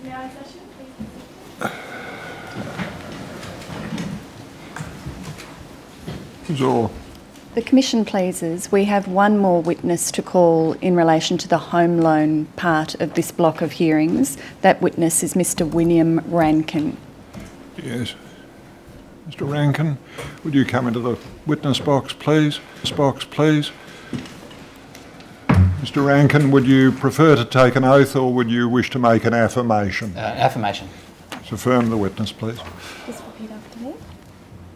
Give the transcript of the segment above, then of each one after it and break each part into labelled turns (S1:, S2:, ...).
S1: is now in session. Please be
S2: The Commission pleases, we have one more witness to call in relation to the home loan part of this block of hearings. That witness is Mr William Ranken.
S3: Yes. Mr Ranken, would you come into the witness box, please? This box, please. Mr Ranken, would you prefer to take an oath or would you wish to make an affirmation?
S4: Uh, affirmation.
S3: So affirm the witness, please.
S1: Just repeat after me.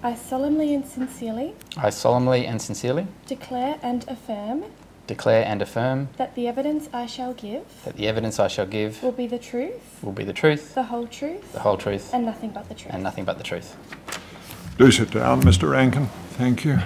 S1: I solemnly and sincerely
S4: I solemnly and sincerely
S1: declare and affirm
S4: declare and affirm
S1: that the evidence I shall give
S4: that the evidence I shall give
S1: will be the truth,
S4: will be the truth,
S1: the whole truth,
S4: the whole truth,
S1: and nothing but the truth.
S4: and nothing but the truth.
S3: Do sit down, Mr Ranken. Thank you.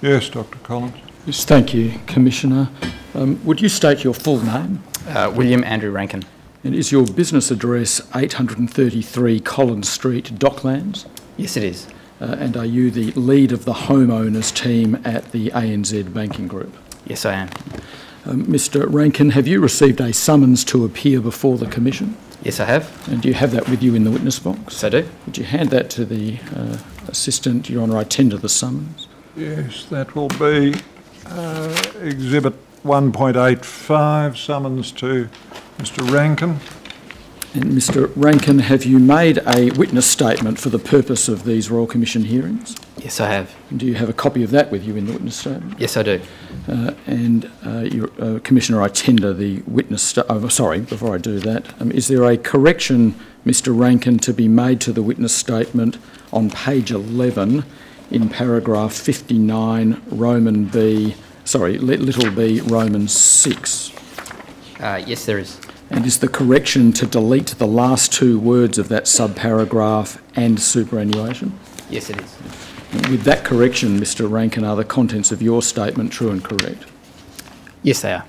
S3: Yes, Dr Collins.
S5: Yes, thank you, Commissioner. Um, would you state your full name?
S4: Uh, William Andrew Ranken.
S5: And is your business address 833 Collins Street, Docklands?
S4: Yes, it is.
S5: Uh, and are you the lead of the homeowners team at the ANZ Banking Group?
S4: Yes, I am.
S5: Um, Mr Ranken, have you received a summons to appear before the Commission?
S4: Yes, I have.
S5: And do you have that with you in the witness box?
S4: Yes, I do.
S5: Would you hand that to the uh, assistant? Your Honour, I tender the summons.
S3: Yes, that will be uh, Exhibit 1.85, summons to Mr Ranken.
S5: And Mr Ranken, have you made a witness statement for the purpose of these Royal Commission hearings?
S4: Yes, I have.
S5: And do you have a copy of that with you in the witness statement?
S4: Yes, I do.
S5: Uh, and uh, your, uh, Commissioner, I tender the witness. Sta- oh, sorry, before I do that, um, is there a correction, Mr. Ranken, to be made to the witness statement on page 11 in paragraph 59, Roman B, sorry, little b, Roman 6?
S4: Uh, yes, there is.
S5: And is the correction to delete the last two words of that subparagraph and superannuation?
S4: Yes, it is.
S5: With that correction, Mr. Ranken, are the contents of your statement true and correct?
S4: Yes, they are.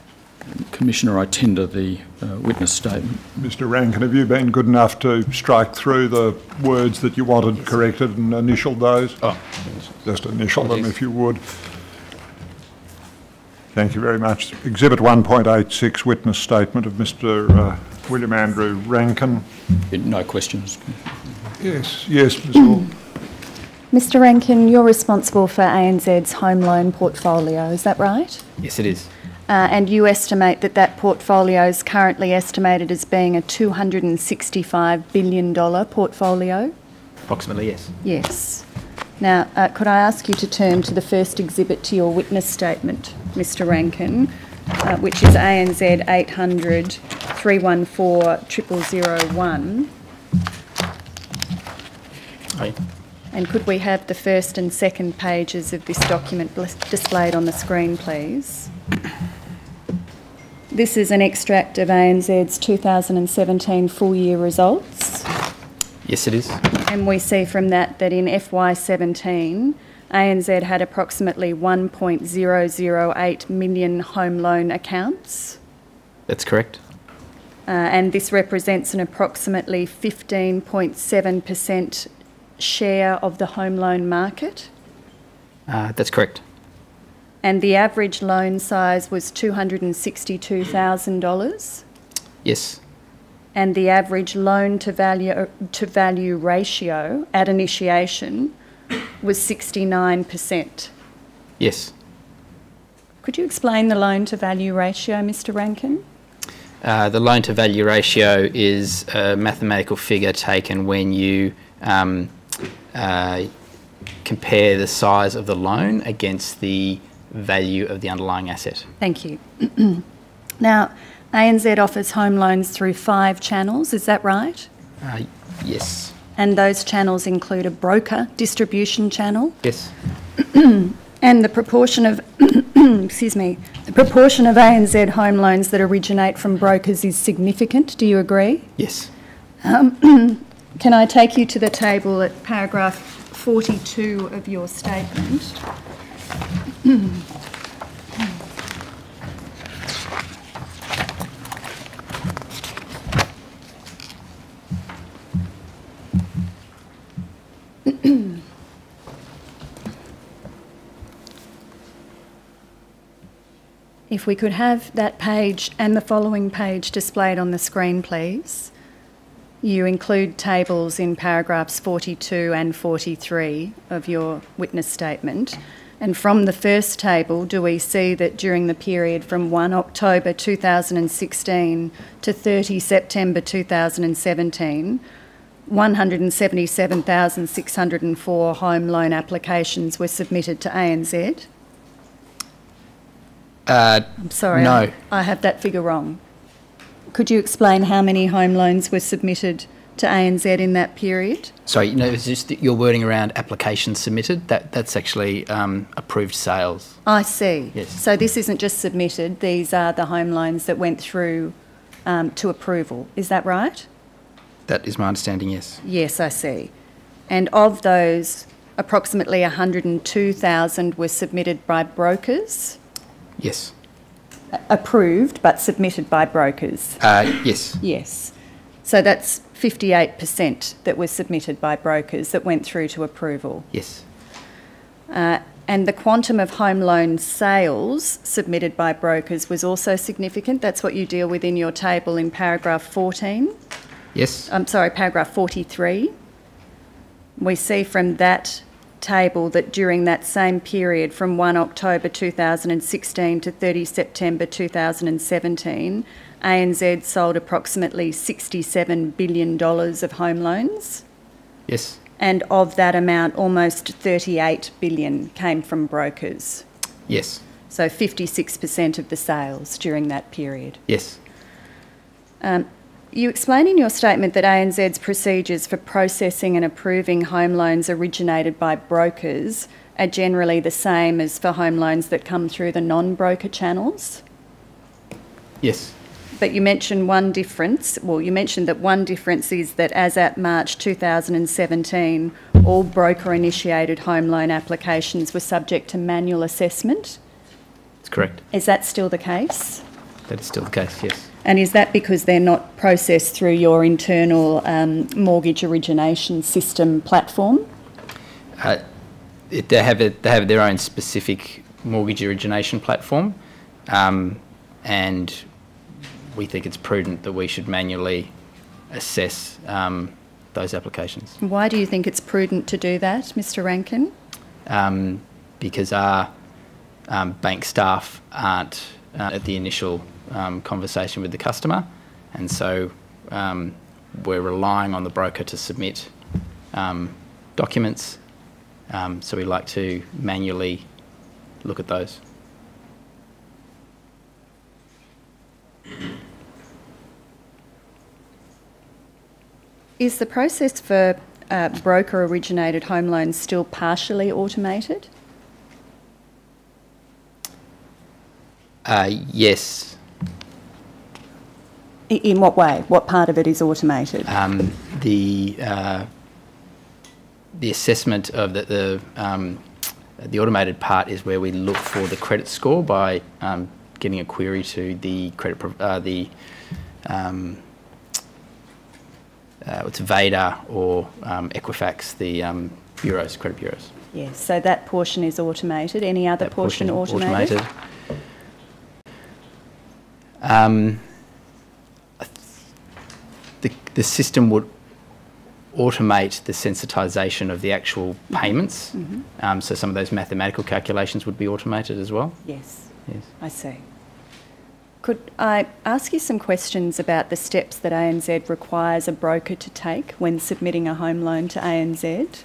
S5: Commissioner, I tender the uh, witness statement.
S3: Mr Ranken, have you been good enough to strike through the words that you wanted corrected and initial those?
S4: Oh,
S3: Just initial them if you would. Thank you very much. Exhibit 1.86, witness statement of Mr uh, William Andrew Ranken.
S5: No questions.
S3: Yes, yes, Ms Hall.
S2: Mr Ranken, you're responsible for ANZ's home loan portfolio, is that right?
S4: yes, it is.
S2: Uh, and you estimate that that portfolio is currently estimated as being a $265 billion portfolio?
S4: Approximately, yes.
S2: Yes. Now, uh, could I ask you to turn to the first exhibit to your witness statement, Mr Ranken, uh, which is ANZ 800 314 0001.
S4: Right.
S2: And could we have the first and second pages of this document displayed on the screen, please? This is an extract of ANZ's 2017 full year results.
S4: Yes, it is.
S2: And we see from that that in FY17, ANZ had approximately 1.008 million home loan accounts.
S4: That's correct.
S2: Uh, and this represents an approximately 15.7% share of the home loan market.
S4: Uh, that's correct.
S2: And the average loan size was $262,000.
S4: Yes.
S2: And the average loan to value, to value ratio at initiation was 69%.
S4: Yes.
S2: Could you explain the loan to value ratio, Mr Ranken?
S4: Uh, the loan to value ratio is a mathematical figure taken when you um, uh, compare the size of the loan against the value of the underlying asset.
S2: Thank you. now, ANZ offers home loans through five channels, is that right?
S4: Uh, yes.
S2: And those channels include a broker distribution channel
S4: Yes.
S2: and the proportion of excuse me, the proportion of ANZ home loans that originate from brokers is significant. Do you agree?
S4: Yes.
S2: Can I take you to the table at paragraph 42 of your statement? If we could have that page and the following page displayed on the screen, please. You include tables in paragraphs 42 and 43 of your witness statement. And from the first table, do we see that during the period from 1 October 2016 to 30 September 2017, 177,604 home loan applications were submitted to ANZ?
S4: Uh,
S2: I'm sorry,
S4: No.
S2: I, I have that figure wrong. Could you explain how many home loans were submitted to ANZ in that period?
S4: sorry, no, it's just your wording around applications submitted. That that's actually um, approved sales.
S2: I see.
S4: Yes.
S2: So this isn't just submitted, these are the home loans that went through um, to approval. Is that right?
S4: That is my understanding. Yes.
S2: Yes, I see. And of those, approximately 102,000 were submitted by brokers,
S4: Yes.
S2: approved but submitted by brokers.
S4: Uh, yes.
S2: Yes. So that's 58% that was submitted by brokers that went through to approval.
S4: Yes.
S2: Uh, and the quantum of home loan sales submitted by brokers was also significant. That's what you deal with in your table in paragraph 14.
S4: Yes.
S2: I'm sorry, paragraph 43. We see from that table that during that same period, from 1 October 2016 to 30 September 2017, ANZ sold approximately $67 billion of home loans.
S4: Yes.
S2: And of that amount, almost 38 billion came from brokers.
S4: Yes.
S2: So 56% of the sales during that period.
S4: Yes.
S2: Um, you explain in your statement that ANZ's procedures for processing and approving home loans originated by brokers are generally the same as for home loans that come through the non broker channels.
S4: Yes.
S2: But you mentioned one difference. Well, you mentioned that one difference is that as at March 2017, all broker initiated home loan applications were subject to manual assessment.
S4: That's correct.
S2: Is that still the case?
S4: That is still the case. Yes.
S2: And is that because they're not processed through your internal um, mortgage origination system platform?
S4: Uh, it, they have a, they have their own specific mortgage origination platform, um, and we think it's prudent that we should manually assess um, those applications
S2: Why do you think it's prudent to do that, Mr. Ranken?
S4: um, because our um, bank staff aren't uh, at the initial um, conversation with the customer, and so um, we're relying on the broker to submit um, documents. Um, so we like to manually look at those.
S2: Is the process for uh, broker originated home loans still partially automated?
S4: Uh, yes,
S2: I- In what way? What part of it is automated?
S4: um, the uh, the assessment of the the, um, the automated part is where we look for the credit score by um, getting a query to the credit prov- uh, the um, uh, it's Veda or um, Equifax, the um, bureaus, credit bureaus.
S2: Yes, so that portion is automated. Any other
S4: That
S2: portion, automated?
S4: Um, the, the system would automate the sensitisation of the actual payments. Um, so some of those mathematical calculations would be automated as well.
S2: Yes.
S4: Yes.
S2: I see. Could I ask you some questions about the steps that ANZ requires a broker to take when submitting a home loan to ANZ?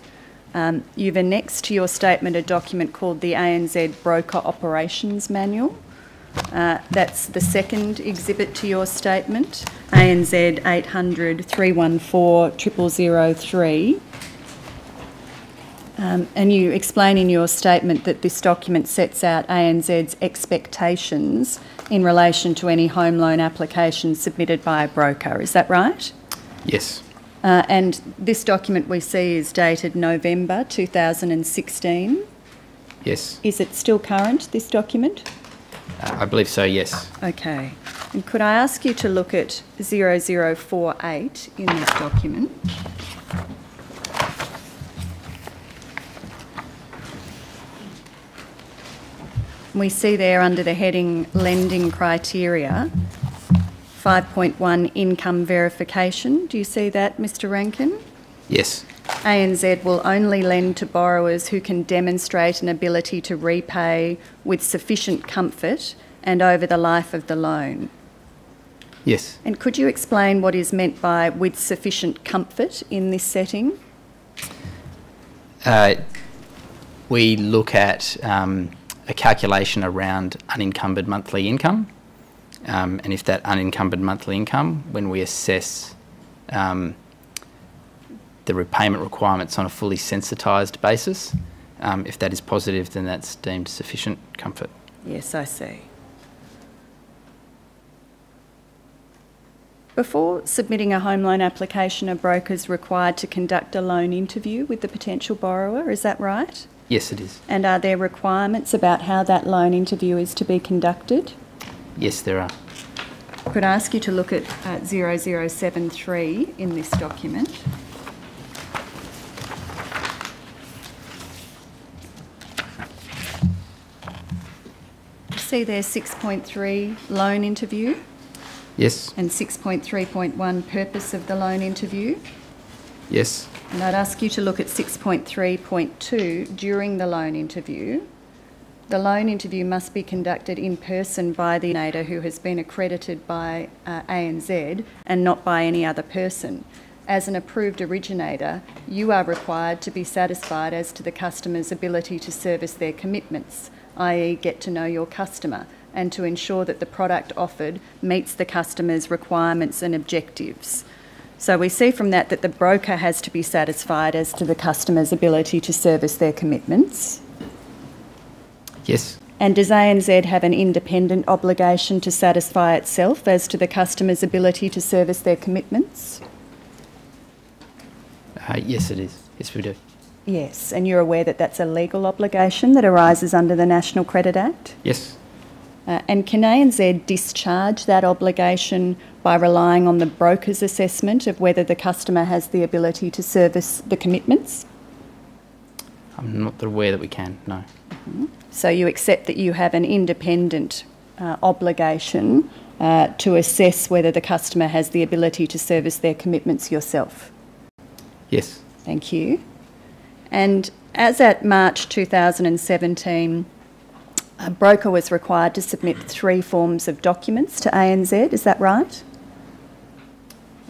S2: Um, you've annexed to your statement a document called the ANZ Broker Operations Manual. Uh, that's the second exhibit to your statement, ANZ 800 314 0003. Um, and you explain in your statement that this document sets out ANZ's expectations in relation to any home loan application submitted by a broker. Is that right?
S4: Yes.
S2: Uh, and this document we see is dated November 2016.
S4: Yes.
S2: Is it still current, this document?
S4: Uh, I believe so. Yes.
S2: Okay. And could I ask you to look at 0048 in this document? We see there under the heading lending criteria, 5.1 income verification. Do you see that, Mr Ranken?
S4: Yes.
S2: ANZ will only lend to borrowers who can demonstrate an ability to repay with sufficient comfort and over the life of the loan.
S4: Yes.
S2: And could you explain what is meant by with sufficient comfort in this setting?
S4: Uh, we look at um, a calculation around unencumbered monthly income. Um, and if that unencumbered monthly income, when we assess um, the repayment requirements on a fully sensitised basis, um, if that is positive, then that's deemed sufficient comfort.
S2: Yes, I see. Before submitting a home loan application, a broker is required to conduct a loan interview with the potential borrower, is that right?
S4: Yes, it is.
S2: And are there requirements about how that loan interview is to be conducted?
S4: Yes, there are.
S2: Could I ask you to look at uh, 0073 in this document? See there 6.3 loan interview
S4: Yes.
S2: and 6.3.1 purpose of the loan interview.
S4: Yes.
S2: And I'd ask you to look at 6.3.2 during the loan interview. The loan interview must be conducted in person by the originator who has been accredited by uh, ANZ and not by any other person. As an approved originator, you are required to be satisfied as to the customer's ability to service their commitments, i.e., get to know your customer, and to ensure that the product offered meets the customer's requirements and objectives. So we see from that that the broker has to be satisfied as to the customer's ability to service their commitments.
S4: Yes.
S2: And does ANZ have an independent obligation to satisfy itself as to the customer's ability to service their commitments?
S4: Uh, yes, it is. Yes, we do.
S2: Yes, and you're aware that that's a legal obligation that arises under the National Credit Act?
S4: Yes.
S2: Uh, and can ANZ discharge that obligation by relying on the broker's assessment of whether the customer has the ability to service the commitments?
S4: I'm not aware that we can, no.
S2: So you accept that you have an independent uh, obligation uh, to assess whether the customer has the ability to service their commitments yourself.
S4: Yes.
S2: Thank you. And as at March 2017, a broker was required to submit three forms of documents to ANZ, is that right?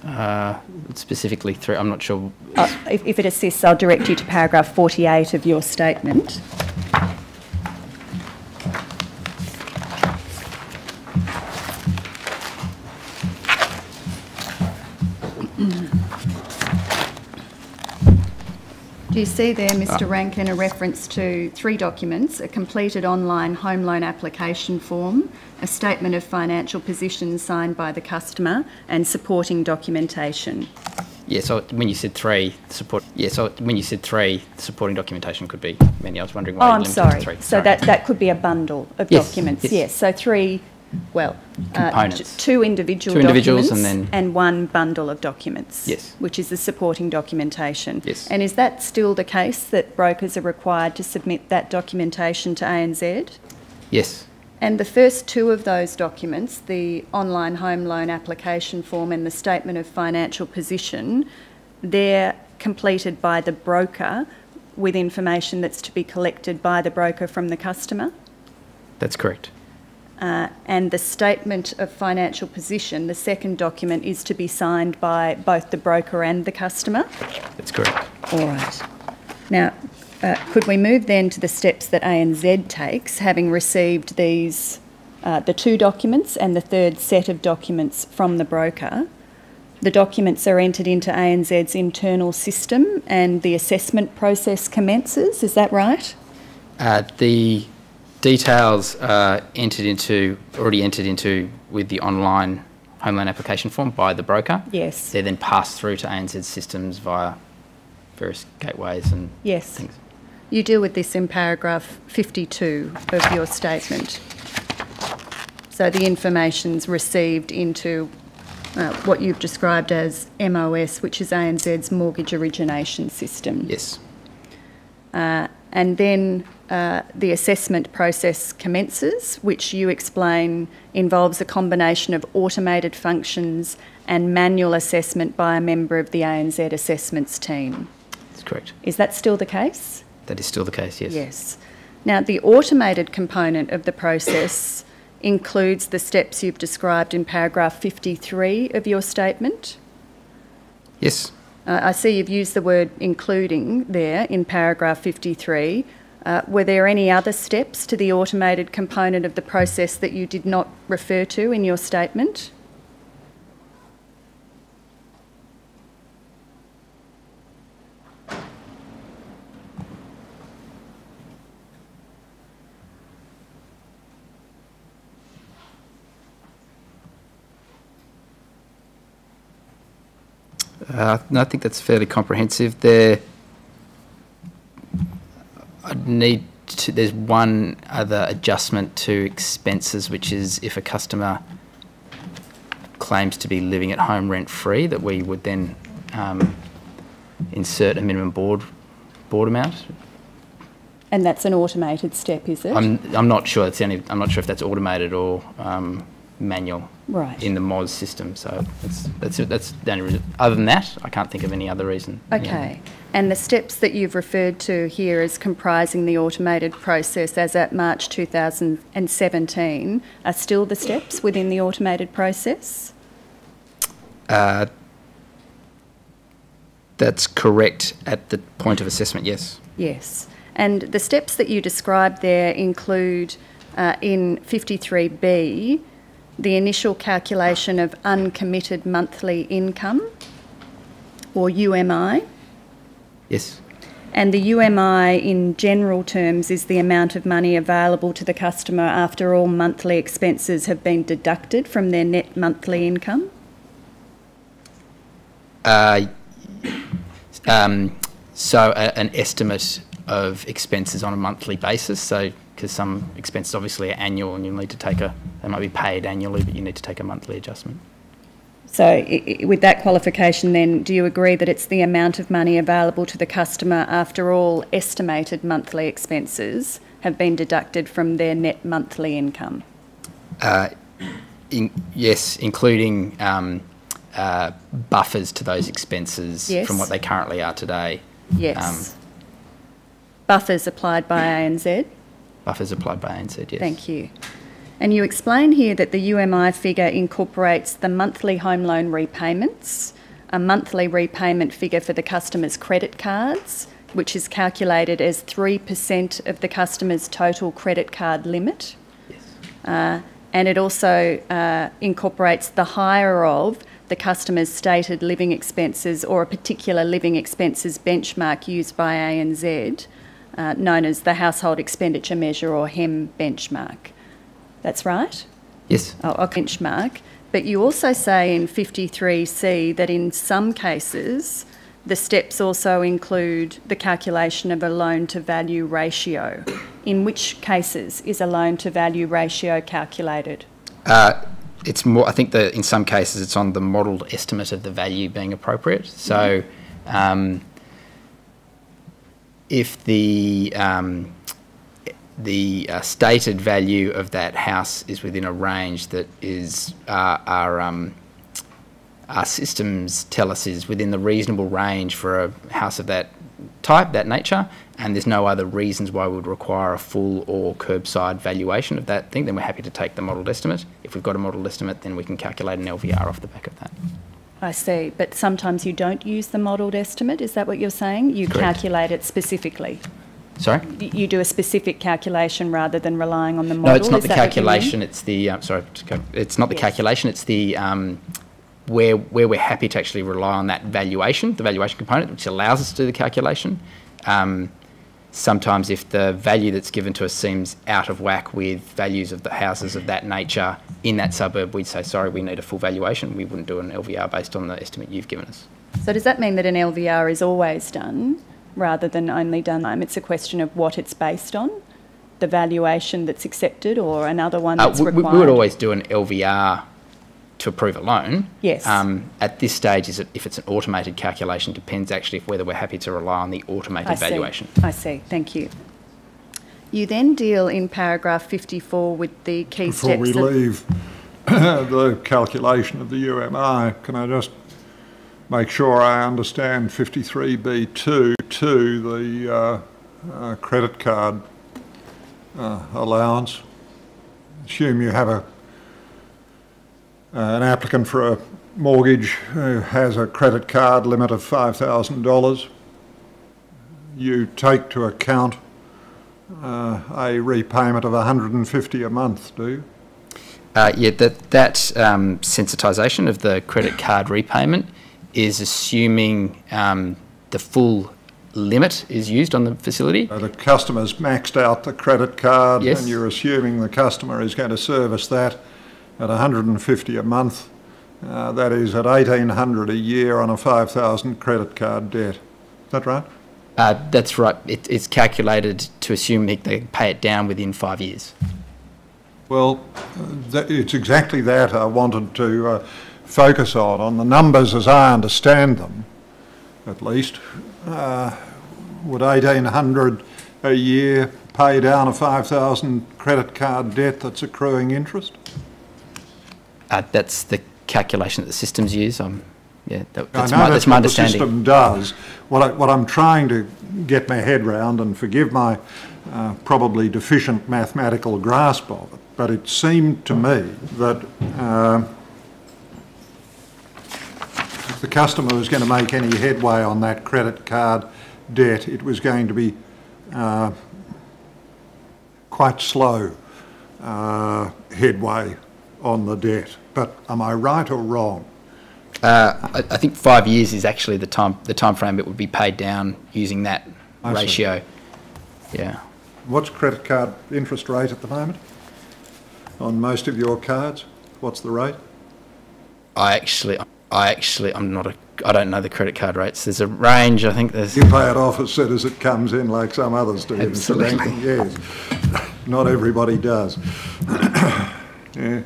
S4: Uh, specifically through, I'm not sure.
S2: Uh, if, if it assists, I'll direct you to paragraph 48 of your statement. Do you see there, Mr ah. Ranken, a reference to three documents, a completed online home loan application form, a statement of financial position signed by the customer, and supporting documentation?
S4: Yeah, so when you said three, support. Yeah, so when you said three, supporting documentation could be many. I was wondering why
S2: Oh, I'm sorry. So that, that could be a bundle of
S4: Yes,
S2: documents,
S4: yes.
S2: yes. So three, well, uh, two individual
S4: Two individuals
S2: documents
S4: and then-
S2: and one bundle of documents.
S4: Yes.
S2: Which is the supporting documentation.
S4: Yes.
S2: And is that still the case, that brokers are required to submit that documentation to ANZ?
S4: yes,
S2: And the first two of those documents, the online home loan application form and the statement of financial position, they're completed by the broker with information that's to be collected by the broker from the customer.
S4: that's correct.
S2: Uh, and the statement of financial position, the second document, is to be signed by both the broker and the customer.
S4: That's correct.
S2: All right. Now, uh, could we move then to the steps that ANZ takes, having received these, uh, the two documents and the third set of documents from the broker? The documents are entered into ANZ's internal system and the assessment process commences, is that right?
S4: Uh, the details are entered into, already entered into with the online home loan application form by the broker.
S2: Yes.
S4: They're then passed through to ANZ systems via various gateways and
S2: Yes.
S4: things.
S2: You deal with this in paragraph 52 of your statement. So the information's received into uh, what you've described as MOS, which is ANZ's mortgage origination system.
S4: Yes.
S2: Uh, and then uh, the assessment process commences, which you explain involves a combination of automated functions and manual assessment by a member of the ANZ assessments team.
S4: That's correct.
S2: Is that still the case?
S4: That is still the case, yes.
S2: Yes. Now, the automated component of the process includes the steps you've described in paragraph 53 of your statement.
S4: Yes.
S2: Uh, I see you've used the word including there in paragraph 53. Uh, were there any other steps to the automated component of the process that you did not refer to in your statement?
S4: Uh, no, I think that's fairly comprehensive. There, I'd need to, there's one other adjustment to expenses, which is if a customer claims to be living at home rent free, that we would then um, insert a minimum board board amount.
S2: And that's an automated step, is it?
S4: I'm I'm not sure. It's any. I'm not sure if that's automated or um, manual
S2: right.
S4: in the MOS system. So that's that's that's the only reason. Other than that, I can't think of any other reason. Yeah.
S2: And the steps that you've referred to here as comprising the automated process as at March 2017 are still the steps within the automated process?
S4: Uh, that's correct at the point of assessment. Yes.
S2: Yes. And the steps that you described there include uh, in 53B the initial calculation of uncommitted monthly income or UMI.
S4: Yes.
S2: And the UMI in general terms is the amount of money available to the customer after all monthly expenses have been deducted from their net monthly income.
S4: Uh, um, so a, an estimate of expenses on a monthly basis. So because some expenses obviously are annual and you need to take a they might be paid annually, but you need to take a monthly adjustment.
S2: So, with that qualification, then, do you agree that it's the amount of money available to the customer after all estimated monthly expenses have been deducted from their net monthly income?
S4: Uh, in, yes, including um, uh, buffers to those expenses
S2: Yes.
S4: from what they currently are today.
S2: Yes. Buffers applied by ANZ?
S4: Buffers applied by ANZ, yes.
S2: Thank you. And you explain here that the UMI figure incorporates the monthly home loan repayments, a monthly repayment figure for the customer's credit cards, which is calculated as 3% of the customer's total credit card limit. Uh, and it also uh, incorporates the higher of the customer's stated living expenses or a particular living expenses benchmark used by ANZ, uh, known as the Household Expenditure Measure or HEM benchmark. That's right?
S4: Yes.
S2: Oh, a benchmark. But you also say in 53C that in some cases, the steps also include the calculation of a loan to value ratio. In which cases is a loan to value ratio calculated?
S4: Uh, it's more. I think that in some cases it's on the modelled estimate of the value being appropriate. So, um, if the um, the uh, stated value of that house is within a range that is uh, our um, our systems tell us is within the reasonable range for a house of that type, that nature, and there's no other reasons why we would require a full or curbside valuation of that thing, then we're happy to take the modelled estimate. If we've got a modelled estimate, then we can calculate an LVR off the back of that.
S2: I see, but sometimes you don't use the modelled estimate, is that what you're saying? You
S4: Correct.
S2: calculate it specifically.
S4: Sorry?
S2: You do a specific calculation rather than relying on the model.
S4: No, it's not
S2: is
S4: the
S2: that what you mean?
S4: calculation. It's the um, sorry. It's not the
S2: Yes.
S4: calculation. It's the um, where where we're happy to actually rely on that valuation, the valuation component, which allows us to do the calculation. Um, sometimes, if the value that's given to us seems out of whack with values of the houses of that nature in that suburb, we'd say, sorry, we need a full valuation. We wouldn't do an LVR based on the estimate you've given us.
S2: So does that mean that an LVR is always done rather than only done? Um, it's a question of what it's based on, the valuation that's accepted, or another one
S4: Uh,
S2: that's
S4: we, we-
S2: required.
S4: we would always do an LVR to approve a loan.
S2: Yes.
S4: Um, at this stage, is it, if it's an automated calculation, depends actually if whether we're happy to rely on the automated
S2: I see.
S4: valuation.
S2: I see. Thank you. You then deal in paragraph 54 with the key
S3: Before
S2: steps.
S3: we leave the calculation of the UMI, can I just make sure I understand 53B2 to the uh, uh, credit card uh, allowance? Assume you have a uh, an applicant for a mortgage who has a credit card limit of $5,000. You take to account uh, a repayment of 150 a month, do you?
S4: Uh, yeah, that that um, sensitisation of the credit card repayment is assuming um, the full limit is used on the facility.
S3: Uh, The customer's maxed out the credit card
S4: Yes.
S3: and you're assuming the customer is going to service that at 150 a month. Uh, that is at 1800 a year on a 5000 credit card debt. Is that right?
S4: Uh, that's right. It, it's calculated to assume they they pay it down within five years.
S3: Well, uh, it's exactly that I wanted to uh, focus on. On the numbers as I understand them, at least, uh, would 1800 a year pay down a 5000 credit card debt that's accruing interest?
S4: Uh, that's the calculation that the systems use. Um, yeah, that,
S3: I
S4: that's
S3: know
S4: my,
S3: that's
S4: that's my
S3: what the
S4: understanding.
S3: system does. What, I, what I'm trying to get my head round, and forgive my uh, probably deficient mathematical grasp of it, but it seemed to me that uh, if the customer was going to make any headway on that credit card debt, it was going to be uh, quite slow uh, headway on the debt. But am I right or wrong?
S4: Uh, I, I think five years is actually the time the time frame it would be paid down using that
S3: I see.
S4: ratio. Yeah.
S3: What's credit card interest rate at the moment on most of your cards? What's the rate?
S4: I actually, I actually, I'm not a, I don't know the credit card rates. There's a range. I think there's.
S3: You pay it off as soon as it comes in, like some others do.
S4: Absolutely.
S3: Ranken. Yes. Not everybody does. yeah.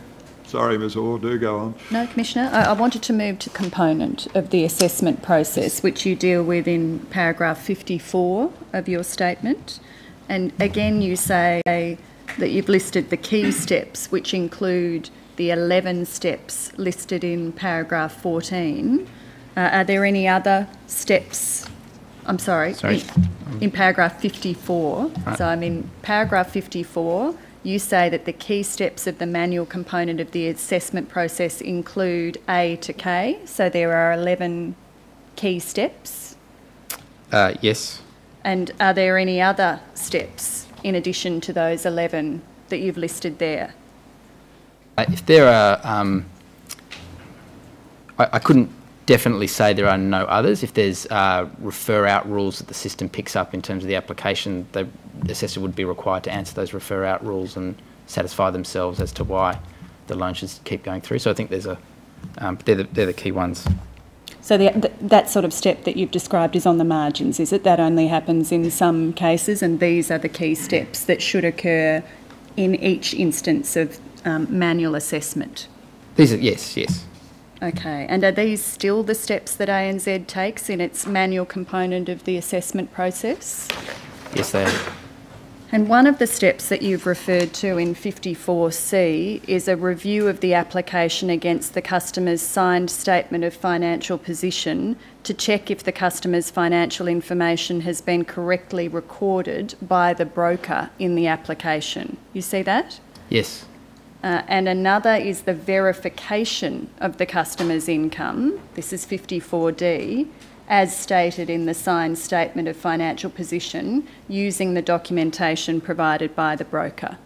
S3: Sorry, Ms. Orr, do go on.
S2: No, Commissioner, I, I wanted to move to component of the assessment process, which you deal with in paragraph 54 of your statement. And again, you say that you've listed the key steps, which include the 11 steps listed in paragraph 14. Uh, are there any other steps? I'm sorry.
S4: Sorry.
S2: In, in paragraph 54. So I'm in paragraph 54. You say that the key steps of the manual component of the assessment process include A to K. So there are 11 key steps.
S4: Uh, yes.
S2: And are there any other steps in addition to those 11 that you've listed there?
S4: If there are, um, I, I couldn't definitely say there are no others. If there's uh, refer out rules that the system picks up in terms of the application, the assessor would be required to answer those refer out rules and satisfy themselves as to why the loan should keep going through. So I think there's a, um, they're, the, they're the key ones.
S2: So the, th that sort of step that you've described is on the margins, is it? That only happens in some cases, and these are the key steps that should occur in each instance of um, manual assessment.
S4: These are, yes, yes.
S2: Okay, and are these still the steps that ANZ takes in its manual component of the assessment process?
S4: Yes, they are.
S2: And one of the steps that you've referred to in 54C is a review of the application against the customer's signed statement of financial position to check if the customer's financial information has been correctly recorded by the broker in the application. You see that?
S4: Yes.
S2: Uh, and another is the verification of the customer's income. This is 54D, as stated in the signed statement of financial position using the documentation provided by the broker.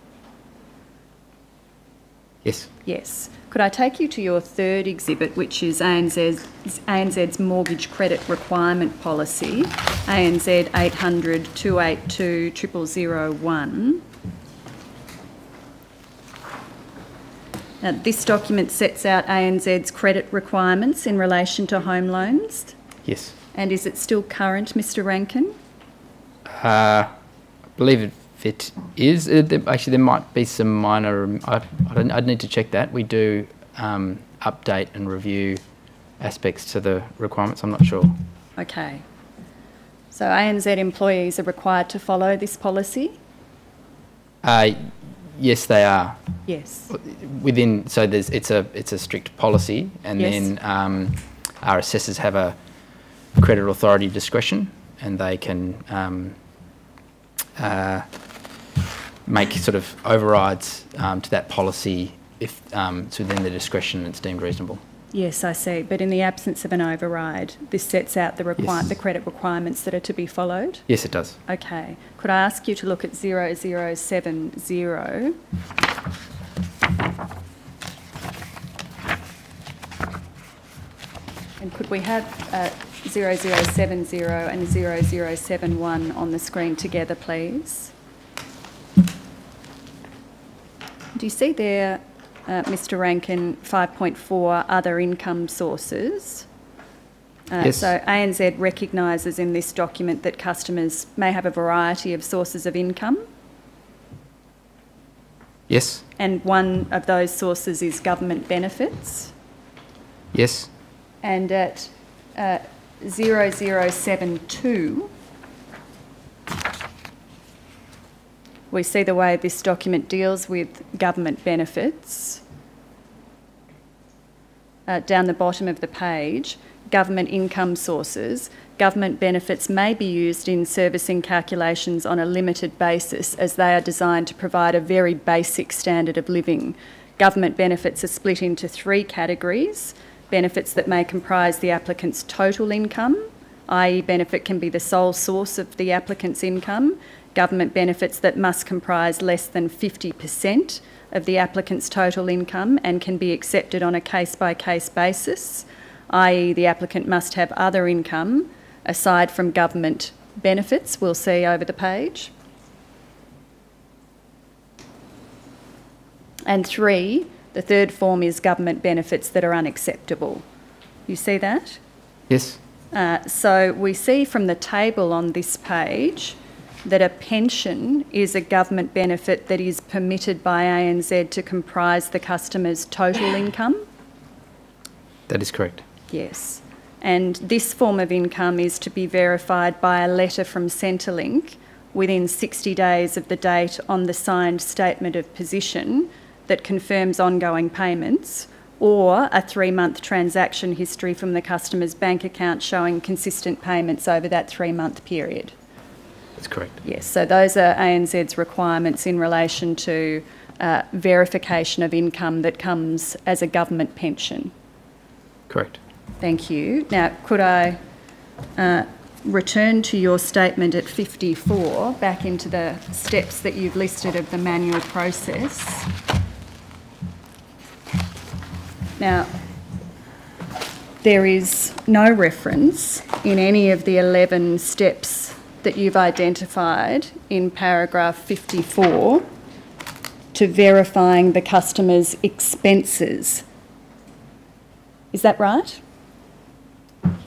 S4: Yes.
S2: Yes. Could I take you to your third exhibit, which is ANZ's, ANZ's mortgage credit requirement policy, ANZ 800 282 0001. Now, this document sets out ANZ's credit requirements in relation to home loans.
S4: Yes.
S2: And is it still current, Mr Ranken?
S4: Uh, I believe it, it is. Uh, there, actually, there might be some minor. I, I don't, I'd need to check that. We do um, update and review aspects to the requirements. I'm not sure.
S2: Okay. So ANZ employees are required to follow this policy?
S4: Uh, yes, they are.
S2: Yes.
S4: within so there's it's a it's a strict policy and
S2: Yes.
S4: then um, our assessors have a credit authority discretion and they can um, uh, make sort of overrides um, to that policy if um, it's within the discretion and it's deemed reasonable.
S2: Yes, I see. But in the absence of an override, this sets out the
S4: Yes.
S2: the credit requirements that are to be followed.
S4: Yes, it does.
S2: Okay. Could I ask you to look at 0070? And could we have uh, 0070 and 0071 on the screen together, please? Do you see there, uh, Mr Ranken, 5.4 other income sources? Uh,
S4: Yes.
S2: So ANZ recognises in this document that customers may have a variety of sources of income,
S4: Yes,
S2: and one of those sources is government benefits.
S4: yes,
S2: And at uh, 0072, we see the way this document deals with government benefits. Uh, down the bottom of the page, government income sources. Government benefits may be used in servicing calculations on a limited basis as they are designed to provide a very basic standard of living. Government benefits are split into three categories benefits that may comprise the applicant's total income, i.e., benefit can be the sole source of the applicant's income, government benefits that must comprise less than 50% of the applicant's total income and can be accepted on a case by case basis, i.e., the applicant must have other income aside from government benefits, we'll see over the page. And three, the third form is government benefits that are unacceptable. You see that?
S4: yes,
S2: Uh, so we see from the table on this page that a pension is a government benefit that is permitted by ANZ to comprise the customer's total income.
S4: that is correct.
S2: Yes. And this form of income is to be verified by a letter from Centrelink within 60 days of the date on the signed statement of position that confirms ongoing payments or a three month transaction history from the customer's bank account showing consistent payments over that three month period.
S4: That's correct.
S2: Yes, so those are ANZ's requirements in relation to uh, verification of income that comes as a government pension.
S4: Correct.
S2: Thank you. Now, could I uh, return to your statement at 54, back into the steps that you've listed of the manual process? Now, there is no reference in any of the 11 steps that you've identified in paragraph 54 to verifying the customer's expenses. Is that right?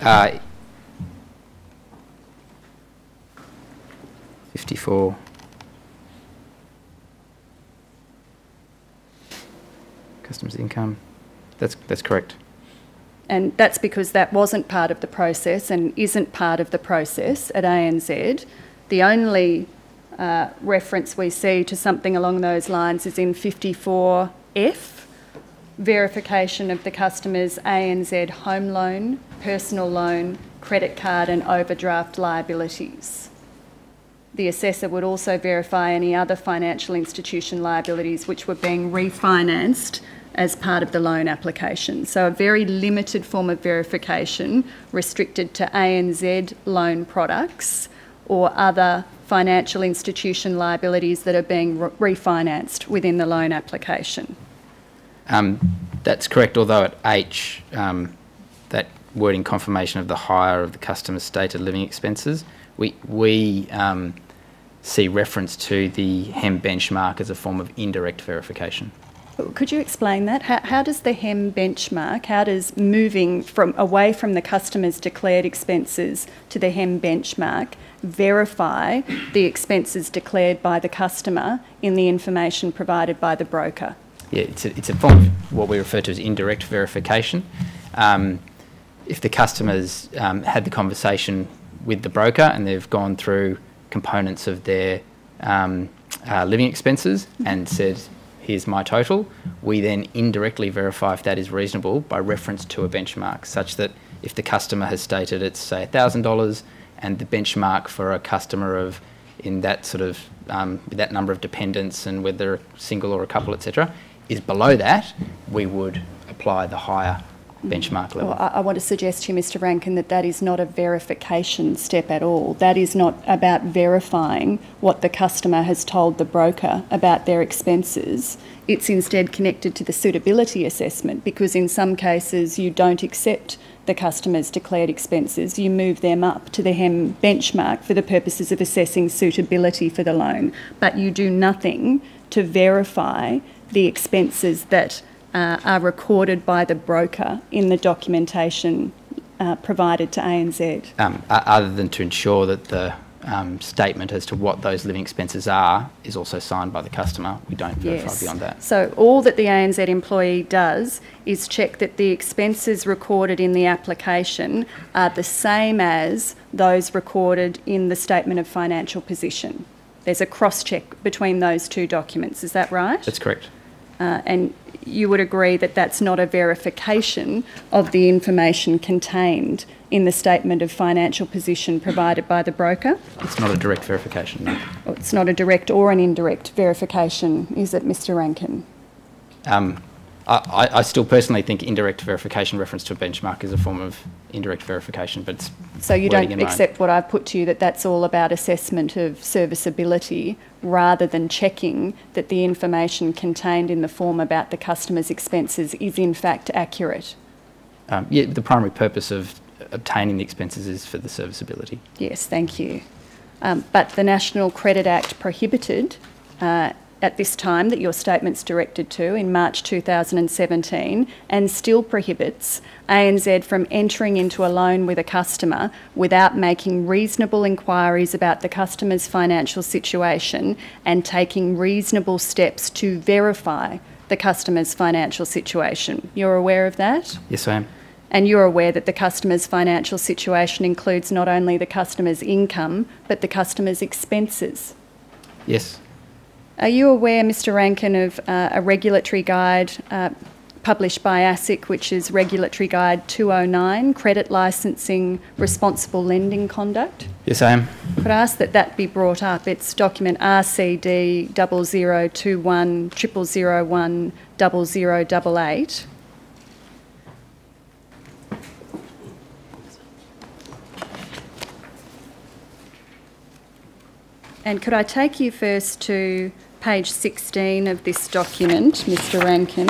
S4: Uh, 54. Customers income. That's, that's correct.
S2: And that's because that wasn't part of the process and isn't part of the process at ANZ. The only uh, reference we see to something along those lines is in 54F, verification of the customer's ANZ home loan, personal loan, credit card and overdraft liabilities. The assessor would also verify any other financial institution liabilities which were being refinanced as part of the loan application. So a very limited form of verification restricted to ANZ loan products or other financial institution liabilities that are being re- refinanced within the loan application.
S4: Um, that's correct, although at H, um, that wording confirmation of the higher of the customer's stated living expenses, we, we um, see reference to the HEM benchmark as a form of indirect verification.
S2: Could you explain that? How, how does the HEM benchmark, how does moving from away from the customer's declared expenses to the HEM benchmark verify the expenses declared by the customer in the information provided by the broker?
S4: Yeah, it's a, it's a form of what we refer to as indirect verification. Um, if the customer's um, had the conversation with the broker and they've gone through components of their um, uh, living expenses and said, here's my total, we then indirectly verify if that is reasonable by reference to a benchmark, such that if the customer has stated it's, say, $1,000 and the benchmark for a customer of in that sort of um, that number of dependents and whether single or a couple, etc., is below that, we would apply the higher benchmark level.
S2: Well, I, I want to suggest to you, Mr Ranken, that that is not a verification step at all. That is not about verifying what the customer has told the broker about their expenses. It's instead connected to the suitability assessment because in some cases you don't accept the customer's declared expenses, you move them up to the HEM benchmark for the purposes of assessing suitability for the loan, but you do nothing to verify the expenses that uh, are recorded by the broker in the documentation uh, provided to ANZ.
S4: um, other than to ensure that the um, statement as to what those living expenses are is also signed by the customer. We don't verify
S2: Yes.
S4: beyond that.
S2: So all that the ANZ employee does is check that the expenses recorded in the application are the same as those recorded in the statement of financial position. There's a cross-check between those two documents, is that right?
S4: That's correct.
S2: Uh, and you would agree that that's not a verification of the information contained in the statement of financial position provided by the broker?
S4: It's not a direct verification. No.
S2: Well, It's not a direct or an indirect verification, is it, Mr Ranken?
S4: Um, I, I- still personally think indirect verification reference to a benchmark is a form of indirect verification, but
S2: So you don't accept what I've put to you, that that's all about assessment of serviceability rather than checking that the information contained in the form about the customer's expenses is in fact accurate?
S4: Um, yeah, the primary purpose of obtaining the expenses is for the serviceability.
S2: Yes, thank you. Um, but the National Credit Act prohibited uh, at this time that your statement's directed to in March 2017 and still prohibits ANZ from entering into a loan with a customer without making reasonable inquiries about the customer's financial situation and taking reasonable steps to verify the customer's financial situation. You're aware of that?
S4: Yes, I am.
S2: And you're aware that the customer's financial situation includes not only the customer's income, but the customer's expenses.
S4: Yes.
S2: Are you aware, Mr Ranken, of uh, a regulatory guide uh, published by ASIC, which is Regulatory Guide 209, Credit Licensing Responsible Lending Conduct?
S4: Yes, I am.
S2: Could I ask that that be brought up? It's document RCD 0021 0001 0088. And could I take you first to page 16 of this document, Mr Ranken?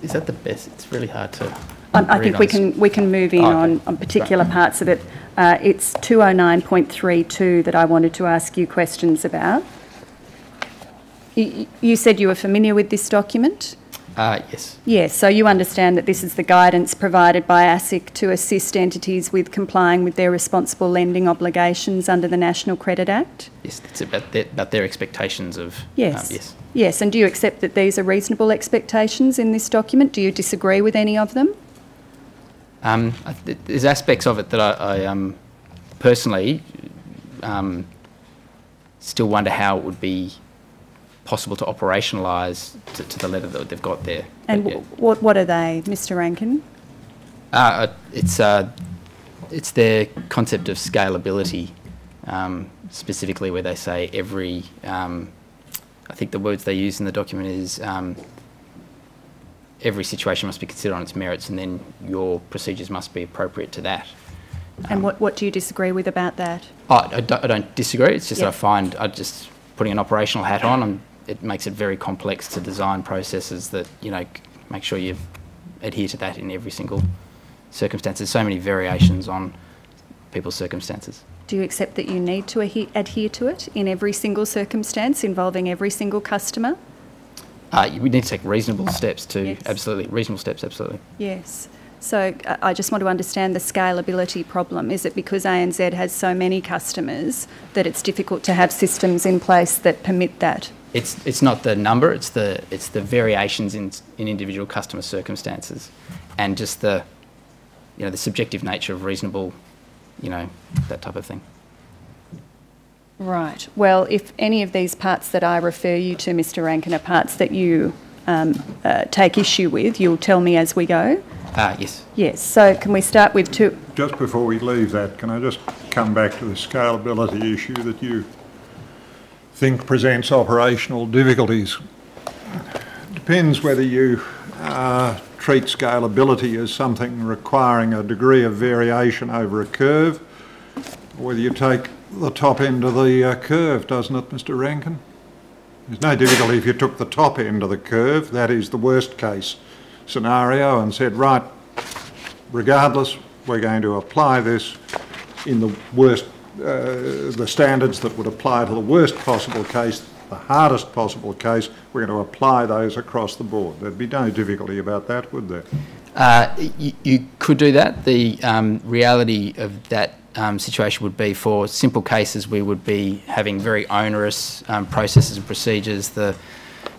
S4: Is that the best? It's really hard to.
S2: I I think we can, we can move in
S4: Oh,
S2: on, on particular parts of it. Uh, It's 209.32 that I wanted to ask you questions about. You, you said you were familiar with this document?
S4: Uh, yes.
S2: Yes, so you understand that this is the guidance provided by ASIC to assist entities with complying with their responsible lending obligations under the National Credit Act?
S4: Yes, it's about their, about their expectations of. um,
S2: Yes.
S4: yes.
S2: Yes, and do you accept that these are reasonable expectations in this document? Do you disagree with any of them?
S4: Um, there's aspects of it that I, I um, personally um, still wonder how it would be possible to operationalise to, to the letter that they've got there.
S2: And
S4: yeah.
S2: what, what are they, Mr Ranken?
S4: Uh, it's uh, it's their concept of scalability, um, specifically where they say every. Um, I think the words they use in the document is um, every situation must be considered on its merits, and then your procedures must be appropriate to that.
S2: And what, what do you disagree with about that?
S4: Oh, I, don't, I don't disagree. It's just that I find I'm just putting an operational hat on, i it makes it very complex to design processes that you know make sure you adhere to that in every single circumstance. There's so many variations on people's circumstances.
S2: Do you accept that you need to adhe- adhere to it in every single circumstance involving every single customer?
S4: Uh, we need to take reasonable steps to
S2: Yes.
S4: absolutely reasonable steps. Absolutely.
S2: Yes. So uh, I just want to understand the scalability problem. Is it because ANZ has so many customers that it's difficult to have systems in place that permit that?
S4: It's, it's not the number, it's the, it's the variations in, in individual customer circumstances and just the, you know, the subjective nature of reasonable, you know, that type of thing.
S2: Right. Well, if any of these parts that I refer you to, Mr Ranken, are parts that you um, uh, take issue with, you'll tell me as we go.
S4: Ah, yes.
S2: Yes. So can we start with two?
S3: Just before we leave that, can I just come back to the scalability issue that you think presents operational difficulties? Depends whether you uh, treat scalability as something requiring a degree of variation over a curve, or whether you take the top end of the uh, curve, doesn't it, Mr Ranken? There's no difficulty if you took the top end of the curve, that is the worst case scenario, and said, right, regardless, we're going to apply this in the worst, uh, the standards that would apply to the worst possible case, the hardest possible case, we're going to apply those across the board. There'd be no difficulty about that, would there?
S4: Uh, you, you could do that. The um, reality of that um, situation would be for simple cases, we would be having very onerous um, processes and procedures. The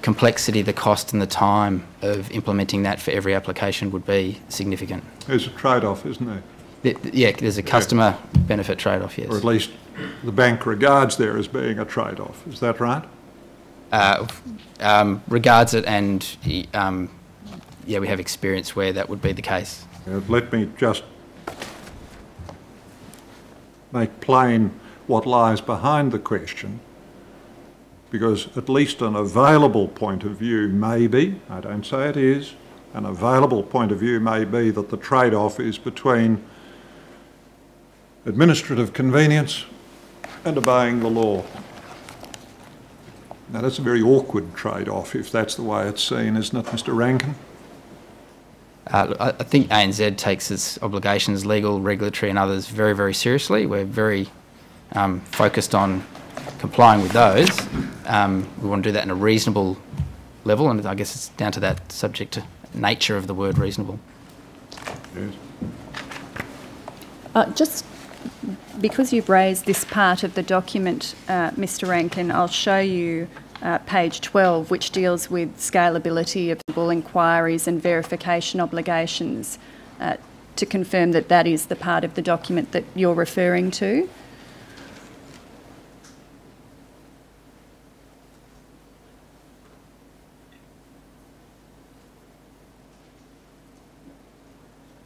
S4: complexity, the cost, and the time of implementing that for every application would be significant.
S3: There's a trade-off, isn't there?
S4: Yeah, there's a customer benefit trade-off, yes.
S3: Or at least the bank regards there as being a trade-off. Is that right?
S4: Uh, um, regards it, and um, yeah, we have experience where that would be the case.
S3: Uh, Let me just make plain what lies behind the question, because at least an available point of view may be, I don't say it is, an available point of view may be that the trade-off is between administrative convenience and obeying the law. Now, that's a very awkward trade-off, if that's the way it's seen, isn't it, Mr Ranken?
S4: Uh, I I think ANZ takes its obligations, legal, regulatory, and others, very, very seriously. We're very um, focused on complying with those. Um, we want to do that in a reasonable level, and I guess it's down to that subject nature of the word reasonable.
S3: Yes.
S2: Uh, just because you've raised this part of the document, uh, Mr Ranken, I'll show you uh, page 12, which deals with scalability of inquiries and verification obligations, uh, to confirm that that is the part of the document that you're referring to.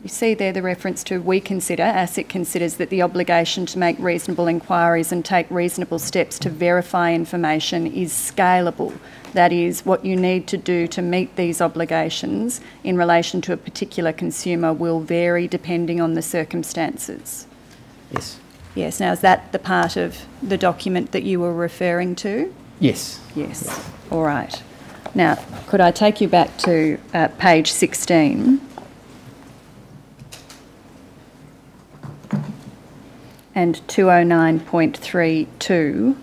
S2: You see there the reference to we consider, ASIC considers that the obligation to make reasonable inquiries and take reasonable steps to verify information is scalable. That is, what you need to do to meet these obligations in relation to a particular consumer will vary depending on the circumstances.
S4: Yes.
S2: Yes, now is that the part of the document that you were referring to?
S4: Yes.
S2: Yes. All right. Now, could I take you back to uh, page 16? And 209.32.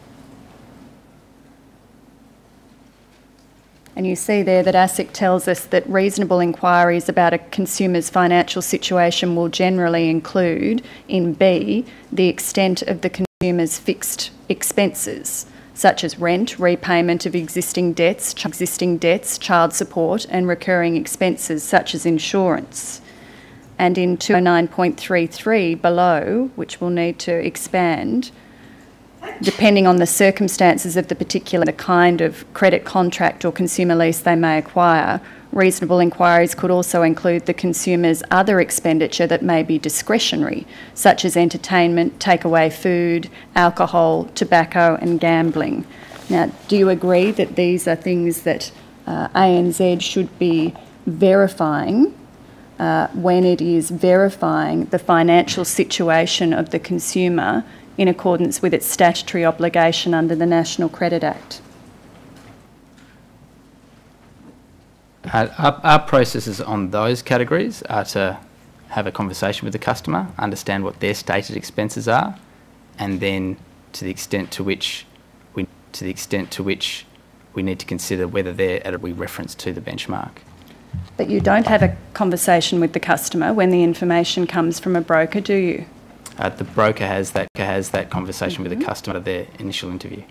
S2: And you see there that ASIC tells us that reasonable inquiries about a consumer's financial situation will generally include, in B, the extent of the consumer's fixed expenses, such as rent, repayment of existing debts, existing debts, child support, and recurring expenses such as insurance. And in 209.33 below, which we'll need to expand, depending on the circumstances of the particular the kind of credit contract or consumer lease they may acquire, reasonable inquiries could also include the consumer's other expenditure that may be discretionary, such as entertainment, takeaway food, alcohol, tobacco, and gambling. Now, do you agree that these are things that uh, ANZ should be verifying uh, when it is verifying the financial situation of the consumer in accordance with its statutory obligation under the National Credit Act.
S4: Our, our processes on those categories are to have a conversation with the customer, understand what their stated expenses are, and then to the extent to which we, to the extent to which we need to consider whether they're at a we reference to the benchmark.
S2: But you don't have a conversation with the customer when the information comes from a broker, do you?
S4: Uh, the broker has that has that conversation with the customer at their initial interview.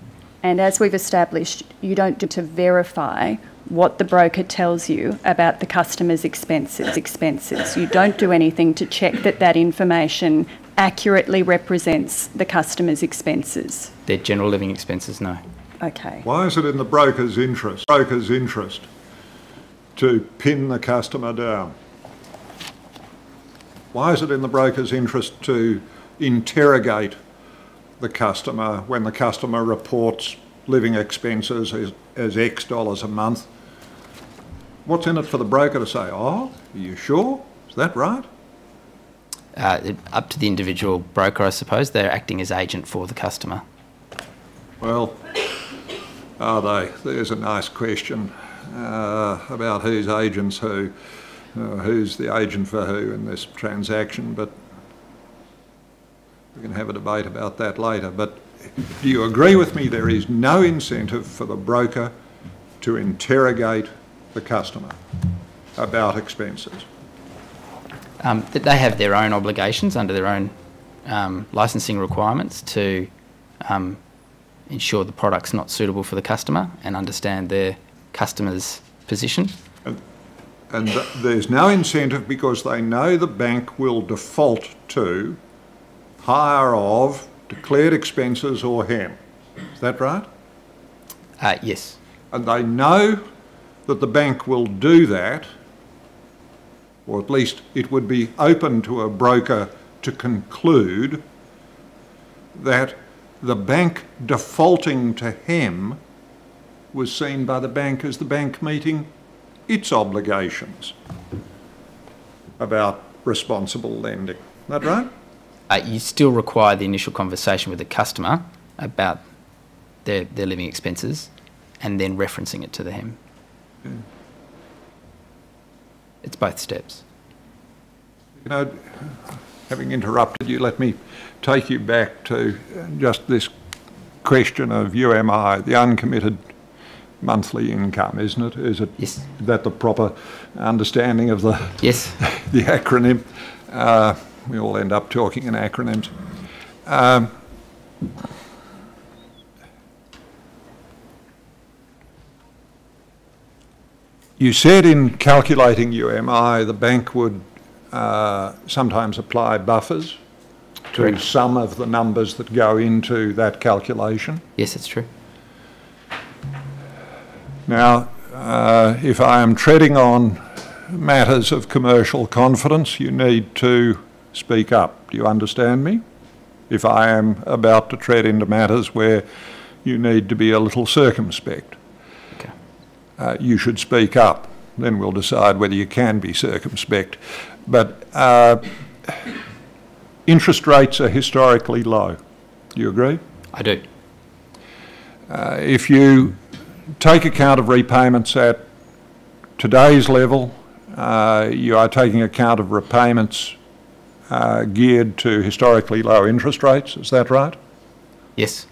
S2: And as we've established, you don't do to verify what the broker tells you about the customer's expenses. Expenses. You don't do anything to check that that information accurately represents the customer's expenses.
S4: Their general living expenses, no.
S2: Okay.
S3: Why is it in the broker's interest, broker's interest, to pin the customer down? Why is it in the broker's interest to interrogate the customer when the customer reports living expenses as, as X dollars a month? What's in it for the broker to say, oh, are you sure? Is that right?
S4: Uh, up to the individual broker, I suppose. They're acting as agent for the customer.
S3: Well, are they? There's a nice question uh, about who's agents who, uh, who's the agent for who in this transaction, but we can have a debate about that later. But do you agree with me there is no incentive for the broker to interrogate the customer about expenses?
S4: Um, they have their own obligations under their own um, licensing requirements to um, ensure the product's not suitable for the customer and understand their customer's position.
S3: And th- there's no incentive because they know the bank will default to higher of declared expenses or HEM. Is that right?
S4: Uh, yes,
S3: And they know that the bank will do that, or at least it would be open to a broker to conclude that the bank defaulting to HEM was seen by the bank as the bank meeting its obligations about responsible lending. Is that right?
S4: uh, you still require the initial conversation with the customer about their, their living expenses and then referencing it to the HEM. It's both steps.
S3: You know, having interrupted you, let me take you back to just this question of UMI, the uncommitted monthly income, isn't it? Is it
S4: Yes.
S3: that the proper understanding of the
S4: Yes,
S3: the acronym? Uh, we all end up talking in acronyms. Um, you said in calculating UMI, the bank would uh, sometimes apply buffers to
S4: Correct.
S3: some of the numbers that go into that calculation.
S4: yes, it's true.
S3: Now, uh, if I am treading on matters of commercial confidence, you need to speak up. Do you understand me? If I am about to tread into matters where you need to be a little circumspect,
S4: Okay.
S3: uh, you should speak up. Then we'll decide whether you can be circumspect. But uh, interest rates are historically low. Do you agree?
S4: I do.
S3: Uh, if you take account of repayments at today's level, uh, you are taking account of repayments uh, geared to historically low interest rates, is that right?
S4: Yes,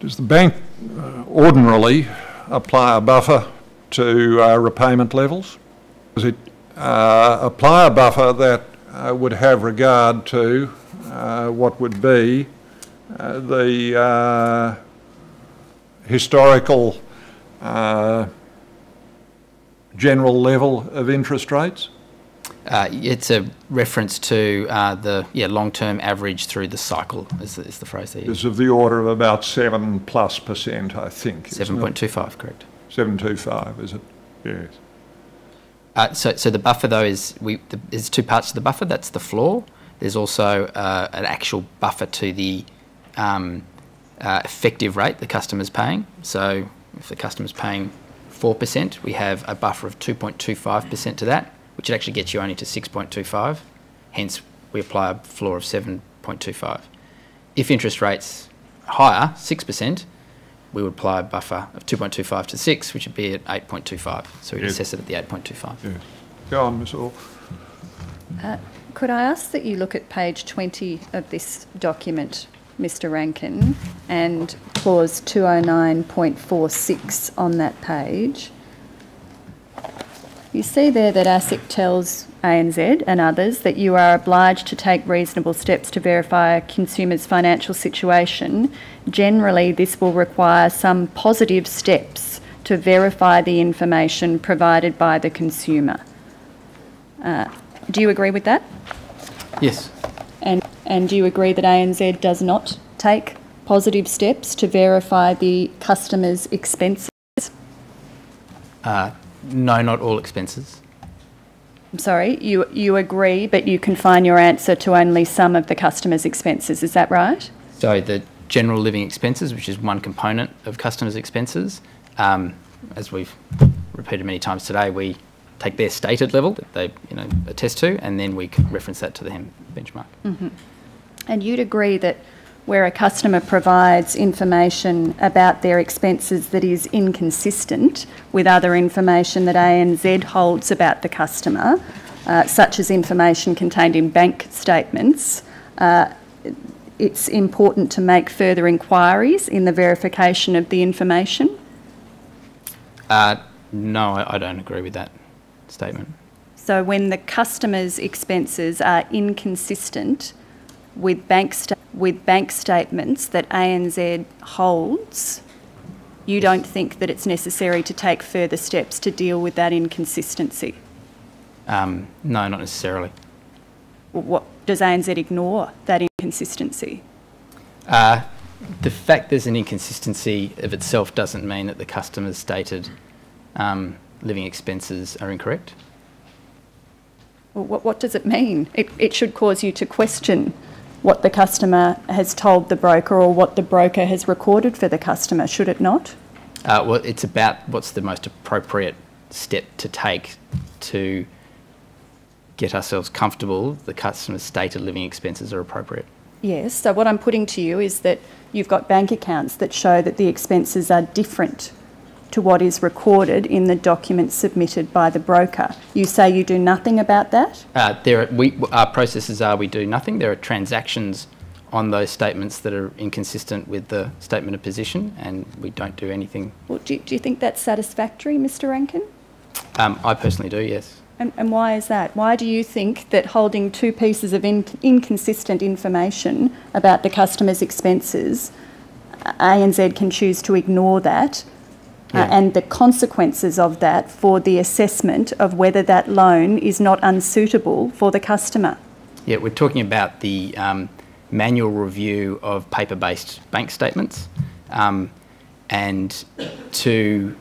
S3: Does the bank uh, ordinarily apply a buffer to uh, repayment levels? Does it uh, apply a buffer that uh, would have regard to uh, what would be uh, the uh, historical uh, general level of interest rates?
S4: uh, it's a reference to uh, the yeah long-term average through the cycle is the, is the phrase they use.
S3: Is of the order of about seven plus percent, I think.
S4: Seven point two five, correct.
S3: 725, is it? Yes.
S4: Uh, so, so the buffer though is we the, there's two parts to the buffer. That's the floor. There's also uh, an actual buffer to the um, uh, effective rate the customer's paying. So if the customer's paying four percent, we have a buffer of two point two five percent to that, which actually gets you only to six point two five. Hence, we apply a floor of seven point two five. If interest rates higher, six percent, we would apply a buffer of 2.25 to 6, which would be at 8.25. So we would
S3: Yes.
S4: assess it at the 8.25.
S3: Yes. Go on, Ms Orr.
S2: Could I ask that you look at page 20 of this document, Mr Ranken, and clause 209.46 on that page? You see there that ASIC tells ANZ and others that you are obliged to take reasonable steps to verify a consumer's financial situation. Generally, this will require some positive steps to verify the information provided by the consumer. Uh, do you agree with that?
S4: Yes.
S2: And, do you agree that ANZ does not take positive steps to verify the customer's expenses?
S4: Uh, no, not all expenses.
S2: I'm sorry, you, you agree, but you confine your answer to only some of the customer's expenses, is that right?
S4: So the general living expenses, which is one component of customers' expenses, um, as we've repeated many times today, we take their stated level that they you know attest to, and then we reference that to the HEM benchmark.
S2: And you'd agree that where a customer provides information about their expenses that is inconsistent with other information that ANZ holds about the customer, uh, such as information contained in bank statements, uh, it's important to make further inquiries in the verification of the information.
S4: Uh, no, I, I don't agree with that statement.
S2: So when the customer's expenses are inconsistent with bank sta- with bank statements that ANZ holds, you don't think that it's necessary to take further steps to deal with that inconsistency.
S4: Um, no, not necessarily.
S2: What does ANZ ignore that inconsistency?
S4: Uh, the fact there's an inconsistency of itself doesn't mean that the customer's stated um, living expenses are incorrect.
S2: Well, what, what does it mean? It, it should cause you to question what the customer has told the broker or what the broker has recorded for the customer, should it not?
S4: Uh, well, it's about what's the most appropriate step to take to get ourselves comfortable the customer's stated living expenses are appropriate.
S2: Yes, so what I'm putting to you is that you've got bank accounts that show that the expenses are different to what is recorded in the documents submitted by the broker. You say you do nothing about that?
S4: Uh, there, are, we, our processes are we do nothing. There are transactions on those statements that are inconsistent with the statement of position, and we don't do anything.
S2: Well, do, do you think that's satisfactory, Mr Ranken?
S4: Um, I personally do, yes.
S2: And, and why is that? Why do you think that holding two pieces of in, inconsistent information about the customer's expenses, ANZ can choose to ignore that, uh, and the consequences of that for the assessment of whether that loan is not unsuitable for the customer?
S4: Yeah, we're talking about the um, manual review of paper-based bank statements, um, and to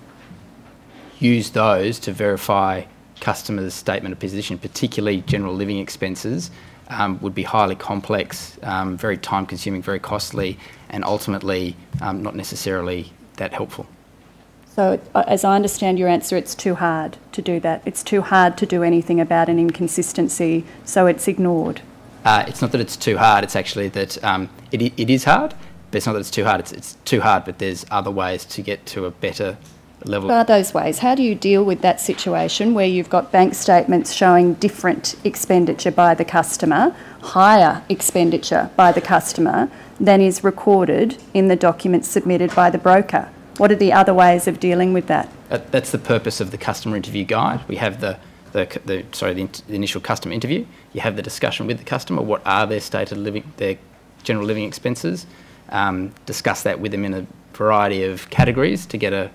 S4: use those to verify customers' statement of position, particularly general living expenses, um, would be highly complex, um, very time-consuming, very costly, and ultimately um, not necessarily that helpful.
S2: So, uh, as I understand your answer, it's too hard to do that. It's too hard to do anything about an inconsistency, so it's ignored.
S4: Uh, it's not that it's too hard, it's actually that um, it, it is hard, but it's not that it's too hard, it's, it's too hard, but there's other ways to get to a better level.
S2: What are those ways? How do you deal with that situation where you've got bank statements showing different expenditure by the customer, higher expenditure by the customer than is recorded in the documents submitted by the broker? What are the other ways of dealing with that?
S4: Uh, that's the purpose of the customer interview guide. We have the, the, the sorry, the, the initial customer interview. You have the discussion with the customer. What are their stated living, their general living expenses? Um, discuss that with them in a variety of categories to get a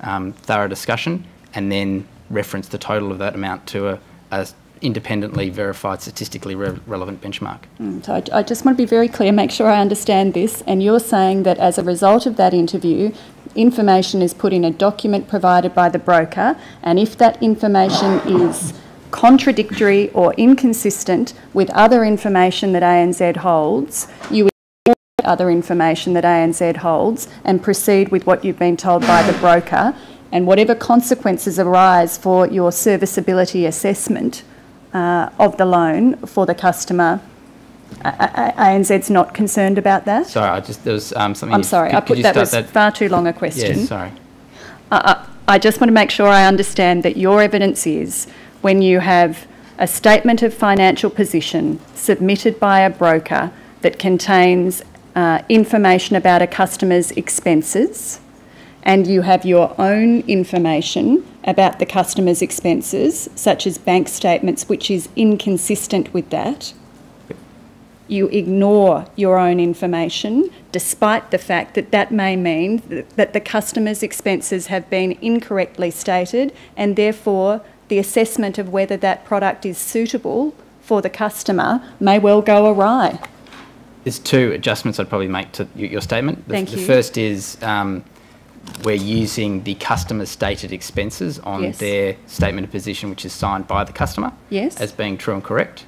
S4: um, thorough discussion, and then reference the total of that amount to a, a independently verified, statistically re- relevant benchmark.
S2: Mm, So I, I just want to be very clear, make sure I understand this. And you're saying that as a result of that interview, information is put in a document provided by the broker, and if that information is contradictory or inconsistent with other information that ANZ holds, you would other information that ANZ holds and proceed with what you've been told by the broker. And whatever consequences arise for your serviceability assessment uh, of the loan for the customer, ANZ's not concerned about that?
S4: Sorry, I just there was um, something.
S2: I'm sorry,
S4: could-
S2: I put that was far too long a question.
S4: Yeah, sorry.
S2: I, I I just want to make sure I understand that your evidence is when you have a statement of financial position submitted by a broker that contains uh, information about a customer's expenses, and you have your own information about the customer's expenses, such as bank statements, which is inconsistent with that, you ignore your own information, despite the fact that that may mean that the customer's expenses have been incorrectly stated, and therefore the assessment of whether that product is suitable for the customer may well go awry.
S4: There's two adjustments I'd probably make to your statement. The,
S2: Thank
S4: the first is um, we're using the customer's stated expenses on
S2: Yes.
S4: their statement of position, which is signed by the customer,
S2: Yes.
S4: as being true and correct.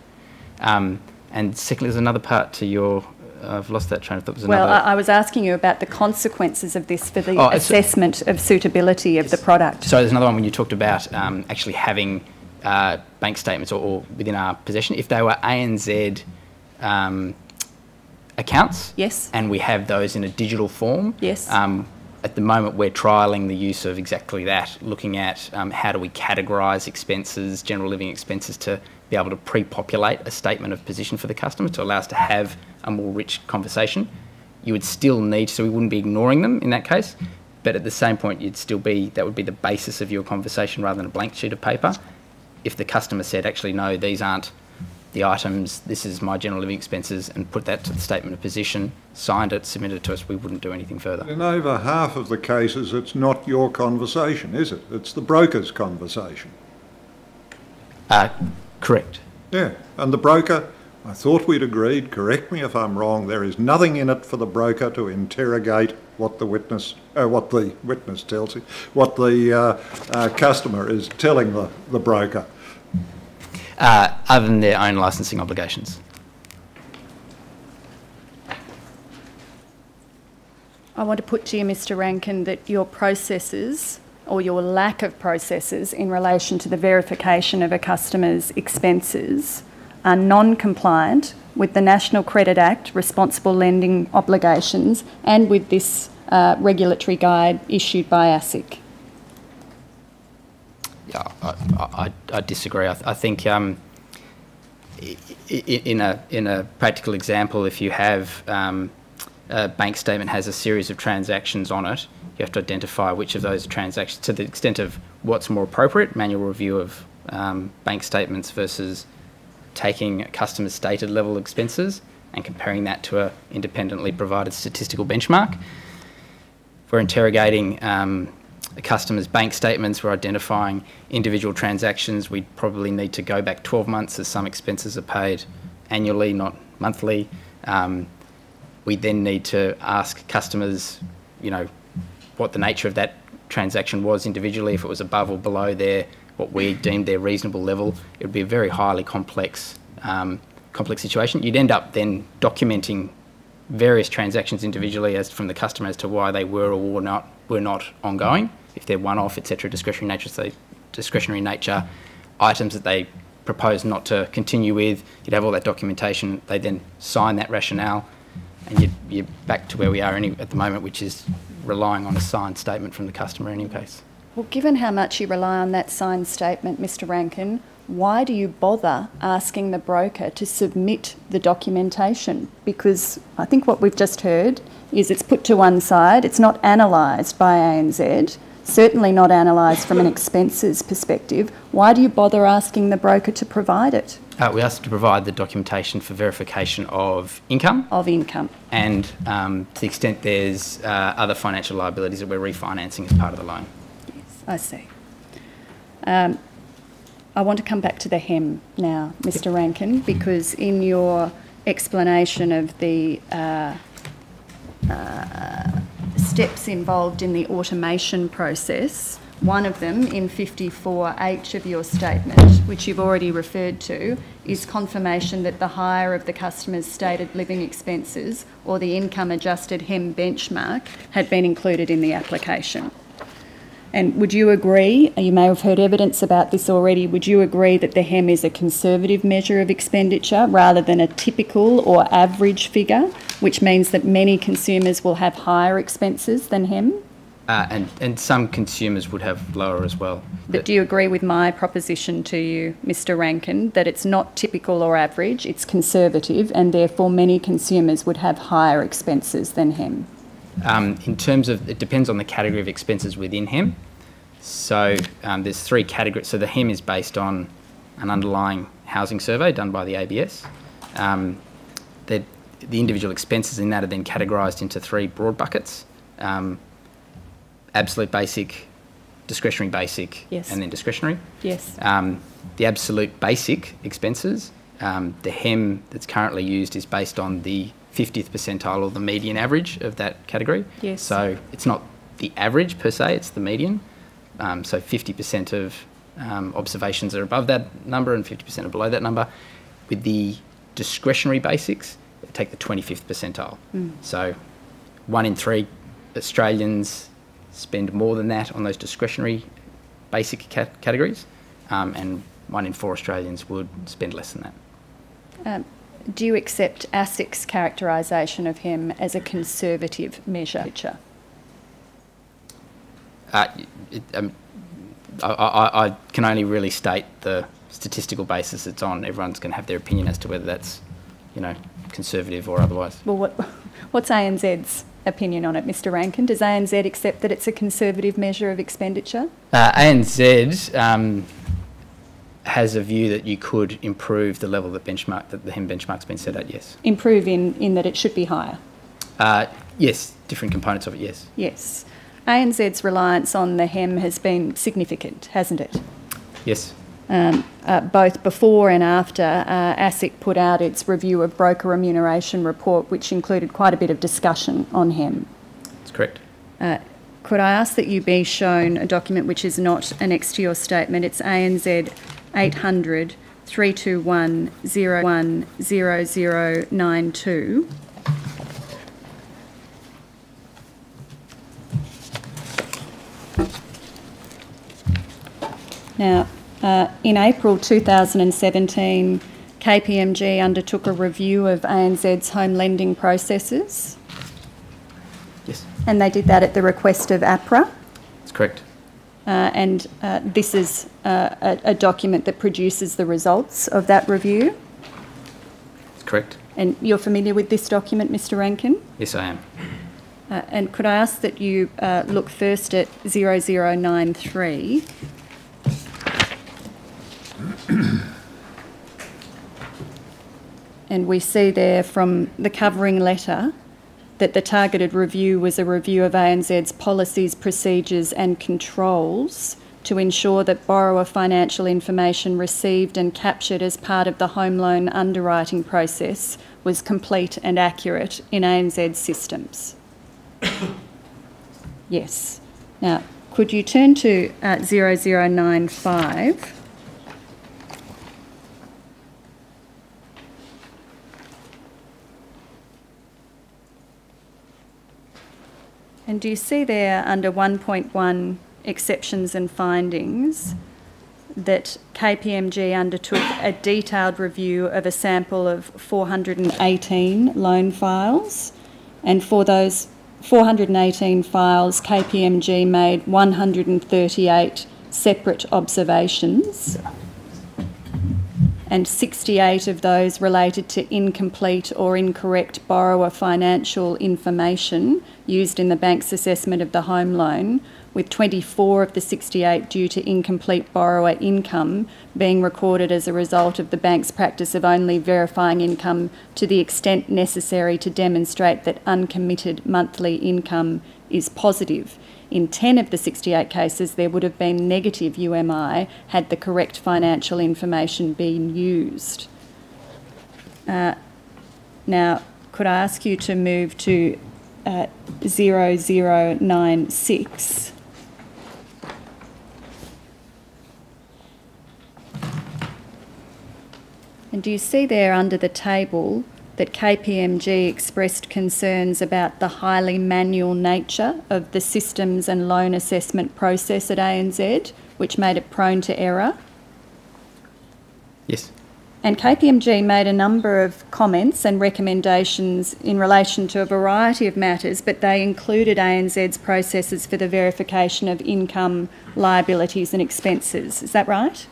S4: Um, and secondly, there's another part to your. I've lost that train of thought.
S2: Well,
S4: another.
S2: I, I was asking you about the consequences of this for the
S4: Oh,
S2: assessment of suitability of the product.
S4: So there's another one when you talked about um, actually having uh, bank statements or, or within our possession. If they were ANZ um, accounts,
S2: Yes.
S4: and we have those in a digital form,
S2: Yes.
S4: Um, at the moment, we're trialling the use of exactly that, looking at um, how do we categorise expenses, general living expenses, to be able to pre-populate a statement of position for the customer to allow us to have a more rich conversation. You would still need, so we wouldn't be ignoring them in that case, but at the same point, you'd still be that would be the basis of your conversation rather than a blank sheet of paper. If the customer said, actually, no, these aren't the items, this is my general living expenses, and put that to the statement of position, signed it, submitted it to us, we wouldn't do anything further.
S3: In over half of the cases, it's not your conversation, is it? It's the broker's conversation.
S4: Uh, correct.
S3: Yeah, and the broker, I thought we'd agreed, correct me if I'm wrong, there is nothing in it for the broker to interrogate what the witness, uh, what the witness tells you, what the uh, uh, customer is telling the, the broker.
S4: Uh, other than their own licensing obligations.
S2: I want to put to you, Mr Ranken, that your processes or your lack of processes in relation to the verification of a customer's expenses are non-compliant with the National Credit Act, responsible lending obligations, and with this uh, regulatory guide issued by ASIC.
S4: I, I, I disagree. I, I think um, in a in a practical example, if you have um, a bank statement has a series of transactions on it, you have to identify which of those transactions, to the extent of what's more appropriate, manual review of um, bank statements versus taking a customer's stated level expenses and comparing that to a independently provided statistical benchmark. If we're interrogating a customer's bank statements, we're identifying individual transactions. We probably need to go back 12 months as some expenses are paid annually, not monthly. Um, we then need to ask customers, you know, what the nature of that transaction was individually, if it was above or below their what we deemed their reasonable level. It would be a very highly complex um, complex situation. You'd end up then documenting various transactions individually as from the customer as to why they were or were not were not ongoing, if they're one-off, etc., discretionary nature, discretionary nature items that they propose not to continue with. You'd have all that documentation. They then sign that rationale, and you'd, you're back to where we are any, at the moment, which is relying on a signed statement from the customer in any case.
S2: Well, given how much you rely on that signed statement, Mr Ranken, why do you bother asking the broker to submit the documentation? Because I think what we've just heard is it's put to one side, it's not analysed by ANZ, certainly not analysed from an expenses perspective. Why do you bother asking the broker to provide it
S4: Uh, we asked to provide the documentation for verification of income
S2: of income?
S4: and um, to the extent there's uh, other financial liabilities that we're refinancing as part of the loan.
S2: Yes, I see. Um, I want to come back to the HEM now, Mr Ranken, because in your explanation of the uh, uh, steps involved in the automation process, one of them in 54H of your statement, which you've already referred to, is confirmation that the higher of the customer's stated living expenses or the income adjusted HEM benchmark had been included in the application. And would you agree, you may have heard evidence about this already, would you agree that the HEM is a conservative measure of expenditure rather than a typical or average figure, which means that many consumers will have higher expenses than HEM.
S4: Uh, and, and some consumers would have lower as well.
S2: But do you agree with my proposition to you, Mr Ranken, that it's not typical or average, it's conservative, and therefore many consumers would have higher expenses than HEM?
S4: Um, in terms of, it depends on the category of expenses within HEM. So um, there's three categories. So the HEM is based on an underlying housing survey done by the ABS. Um, the, the individual expenses in that are then categorised into three broad buckets: um, absolute basic, discretionary basic,
S2: Yes.
S4: and then discretionary.
S2: Yes.
S4: Um, the absolute basic expenses, um, the HEM that's currently used is based on the 50th percentile or the median average of that category.
S2: Yes.
S4: So it's not the average per se, it's the median. Um, so 50% of um, observations are above that number and 50% are below that number. With the discretionary basics, take the 25th percentile. So one in three Australians spend more than that on those discretionary basic cat- categories, um, and one in four Australians would spend less than that.
S2: Um, do you accept ASIC's characterisation of HEM as a conservative measure?
S4: Uh, it, um, I, I, I can only really state the statistical basis it's on. Everyone's going to have their opinion as to whether that's, you know, conservative or otherwise.
S2: Well, what, what's ANZ's opinion on it, Mr Ranken? Does ANZ accept that it's a conservative measure of expenditure?
S4: Uh, ANZ um, has a view that you could improve the level that benchmark that the HEM benchmark's been set at. Yes,
S2: Improve in, in that it should be higher?
S4: uh, yes, different components of it. Yes,
S2: Yes. ANZ's reliance on the HEM has been significant, hasn't it?
S4: yes,
S2: Um, uh, both before and after uh, ASIC put out its review of broker remuneration report, which included quite a bit of discussion on HEM.
S4: that's correct.
S2: Uh, could I ask that you be shown a document which is not annexed to your statement? It's ANZ 800 321 010092. Now, uh, in April 2017, KPMG undertook a review of ANZ's home lending processes,
S4: Yes,
S2: and they did that at the request of APRA.
S4: that's correct.
S2: Uh, and uh, this is uh, a, a document that produces the results of that review.
S4: That's correct.
S2: And you're familiar with this document, Mr Ranken?
S4: Yes, I am.
S2: Uh, and could I ask that you uh, look first at 0093? and we see there from the covering letter that the targeted review was a review of ANZ's policies, procedures, and controls to ensure that borrower financial information received and captured as part of the home loan underwriting process was complete and accurate in ANZ systems. yes. Now, could you turn to uh, 0095? And do you see there under 1.1 exceptions and findings that KPMG undertook a detailed review of a sample of 418 loan files? And for those 418 files, KPMG made 138 separate observations. And 68 of those related to incomplete or incorrect borrower financial information used in the bank's assessment of the home loan, with 24 of the 68 due to incomplete borrower income being recorded as a result of the bank's practice of only verifying income to the extent necessary to demonstrate that uncommitted monthly income is positive. In 10 of the 68 cases, there would have been negative UMI had the correct financial information been used. Uh, now, could I ask you to move to uh, 0096? And do you see there under the table that KPMG expressed concerns about the highly manual nature of the systems and loan assessment process at ANZ, which made it prone to error?
S4: Yes,
S2: And KPMG made a number of comments and recommendations in relation to a variety of matters, but they included ANZ's processes for the verification of income, liabilities, and expenses. Is that right?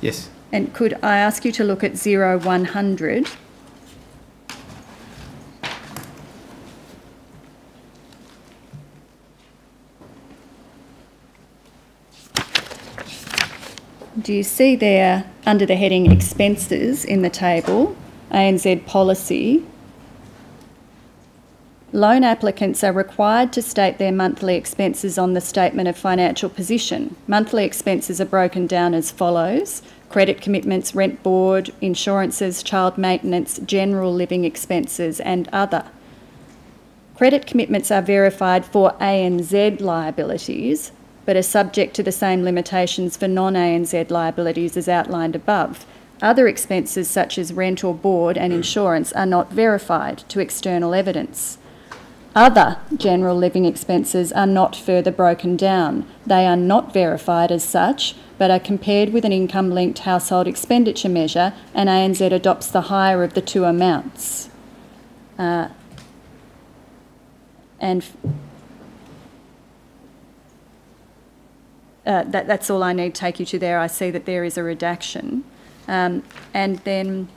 S4: yes,
S2: And could I ask you to look at 0100? Do you see there, under the heading expenses in the table, ANZ policy, loan applicants are required to state their monthly expenses on the statement of financial position. Monthly expenses are broken down as follows credit commitments, rent board, insurances, child maintenance, general living expenses, and other. Credit commitments are verified for ANZ liabilities, but are subject to the same limitations for non ANZ liabilities as outlined above. Other expenses, such as rent or board and insurance, are not verified to external evidence. Other general living expenses are not further broken down. They are not verified as such, but are compared with an income linked household expenditure measure, and ANZ adopts the higher of the two amounts. Uh, and uh, that, that's all I need to take you to there. I see that there is a redaction. Um, and then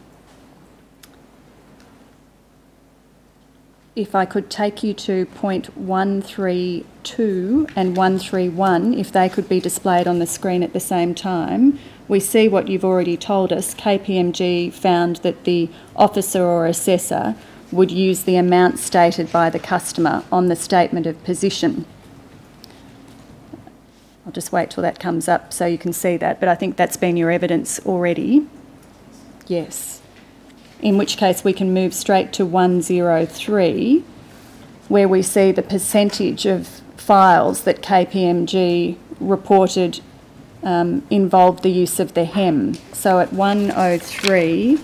S2: if I could take you to point 132 and 131, if they could be displayed on the screen at the same time, we see what you've already told us. KPMG found that the officer or assessor would use the amount stated by the customer on the statement of position. I'll just wait till that comes up so you can see that, but I think that's been your evidence already. Yes. In which case we can move straight to 103, where we see the percentage of files that KPMG reported um, involved the use of the HEM. So at 103,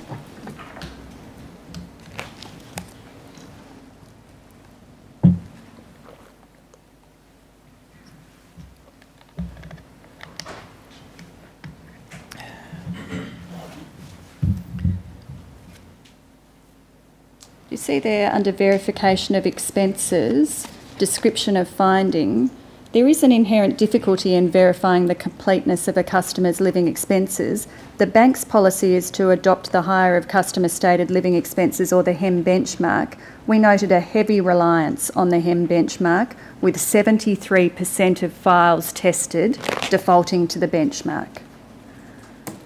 S2: see there under verification of expenses, description of finding, there is an inherent difficulty in verifying the completeness of a customer's living expenses. The bank's policy is to adopt the higher of customer stated living expenses or the HEM benchmark. We noted a heavy reliance on the HEM benchmark, with 73% of files tested defaulting to the benchmark.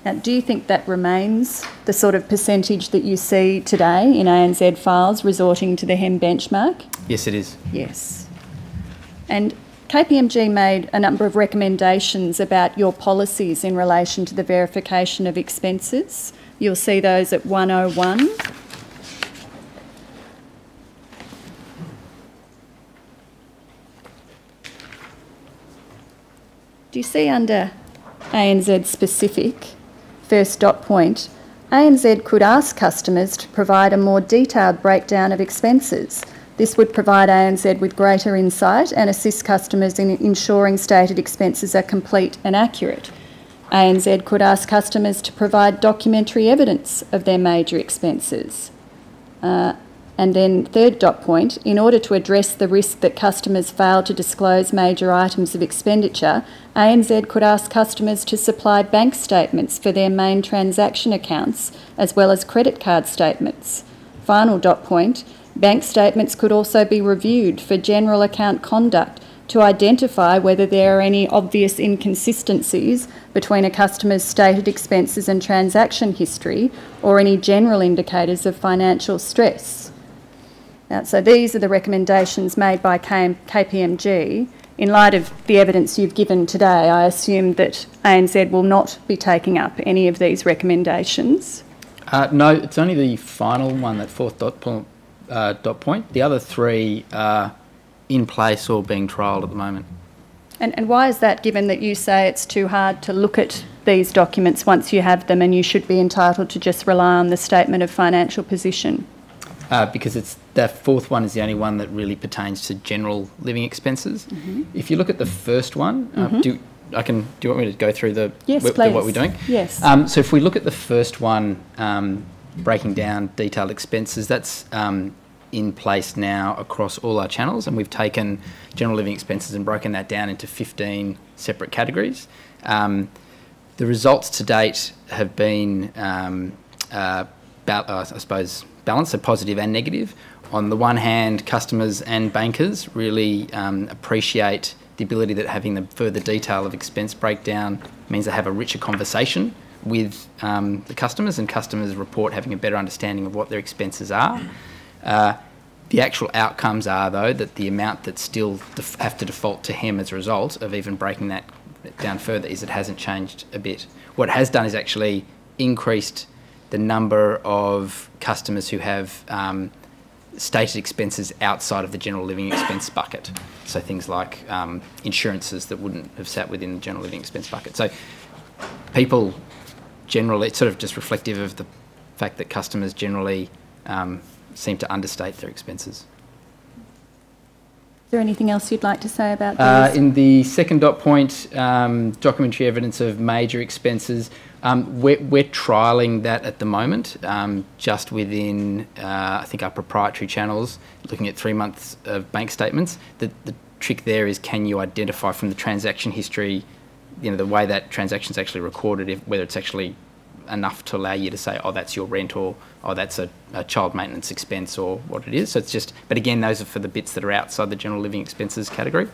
S2: Now, do you think that remains the sort of percentage that you see today in ANZ files resorting to the HEM benchmark?
S4: Yes, it is.
S2: Yes. And KPMG made a number of recommendations about your policies in relation to the verification of expenses. You'll see those at 101. Do you see under ANZ specific, first dot point, ANZ could ask customers to provide a more detailed breakdown of expenses. This would provide ANZ with greater insight and assist customers in ensuring stated expenses are complete and accurate. ANZ could ask customers to provide documentary evidence of their major expenses. Uh, and then, third dot point, in order to address the risk that customers fail to disclose major items of expenditure, ANZ could ask customers to supply bank statements for their main transaction accounts as well as credit card statements. Final dot point, bank statements could also be reviewed for general account conduct to identify whether there are any obvious inconsistencies between a customer's stated expenses and transaction history or any general indicators of financial stress. Uh, so these are the recommendations made by KPMG. In light of the evidence you've given today, I assume that ANZ will not be taking up any of these recommendations.
S4: Uh, no, it's only the final one, that fourth dot point. Uh, dot point. The other three are in place or being trialled at the moment.
S2: And, and why is that, given that you say it's too hard to look at these documents once you have them and you should be entitled to just rely on the statement of financial position?
S4: Uh, because it's the fourth one is the only one that really pertains to general living expenses.
S2: Mm-hmm.
S4: If you look at the first one, uh, do I can do you want me to go through the,
S2: Yes, please.
S4: what we're doing?
S2: Yes.
S4: Um, so if we look at the first one, um, breaking down detailed expenses, that's um, in place now across all our channels, and we've taken general living expenses and broken that down into 15 separate categories. Um, the results to date have been, um, uh, ba- uh, I suppose, balanced, so positive and negative. On the one hand, customers and bankers really um, appreciate the ability that having the further detail of expense breakdown means they have a richer conversation with um, the customers, and customers report having a better understanding of what their expenses are. Uh, the actual outcomes are, though, that the amount that still have to default to HEM as a result of even breaking that down further is it hasn't changed a bit. What it has done is actually increased the number of customers who have um, stated expenses outside of the general living expense bucket. So things like um, insurances that wouldn't have sat within the general living expense bucket. So people generally, it's sort of just reflective of the fact that customers generally um, seem to understate their expenses.
S2: Is there anything else you'd like to say about
S4: Uh, in the second dot point, um, documentary evidence of major expenses, um, we're, we're trialling that at the moment, um, just within, uh, I think, our proprietary channels, looking at three months of bank statements. The, the trick there is can you identify from the transaction history, you know, the way that transaction's actually recorded, if, whether it's actually enough to allow you to say, oh, that's your rent or, oh, that's a, a child maintenance expense or what it is. So it's just, but again, those are for the bits that are outside the general living expenses category.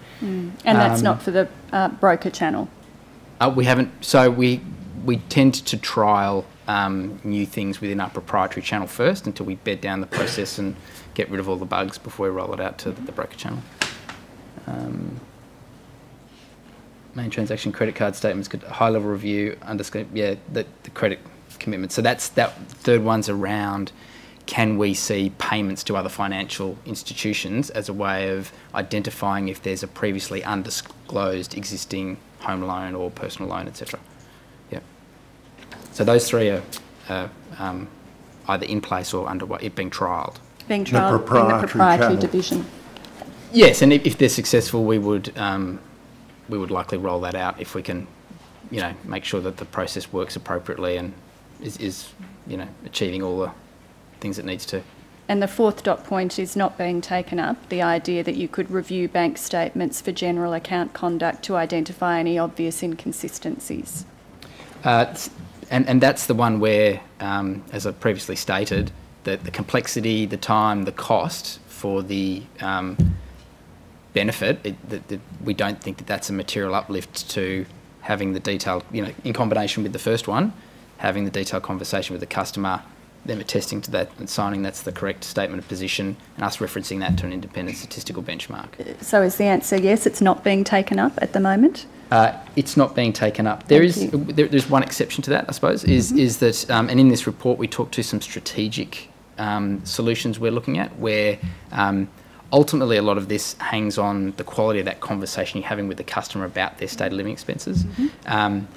S2: and that's
S4: um,
S2: not for the uh, broker channel.
S4: Uh, we haven't. So we we tend to trial um, new things within our proprietary channel first until we bed down the process and get rid of all the bugs before we roll it out to the broker channel. Um, main transaction credit card statements, could high level review, underscore yeah, the, the credit commitment. So that's that third one's around. Can we see payments to other financial institutions as a way of identifying if there's a previously undisclosed existing home loan or personal loan, etc. Yeah. So those three are uh, um, either in place or underway, it being trialled.
S2: Being trialled in the
S3: proprietary
S2: proprietary
S3: channel.
S2: division.
S4: Yes, and if, if they're successful, we would um, we would likely roll that out if we can, you know, make sure that the process works appropriately and is, is you know achieving all the things it needs to.
S2: And the fourth dot point is not being taken up, the idea that you could review bank statements for general account conduct to identify any obvious inconsistencies.
S4: Uh, s- and, and that's the one where, um, as I previously stated, that the complexity, the time, the cost for the um, benefit, it, that, that we don't think that that's a material uplift to having the detailed, you know, in combination with the first one, having the detailed conversation with the customer, them attesting to that and signing that's the correct statement of position, and us referencing that to an independent statistical benchmark.
S2: So is the answer yes, it's not being taken up at the moment?
S4: Uh, it's not being taken up. There
S2: Thank
S4: is there, there's one exception to that, I suppose, is is that, um, and in this report we talk to some strategic um, solutions we're looking at, where um, ultimately a lot of this hangs on the quality of that conversation you're having with the customer about their state of living expenses. Um,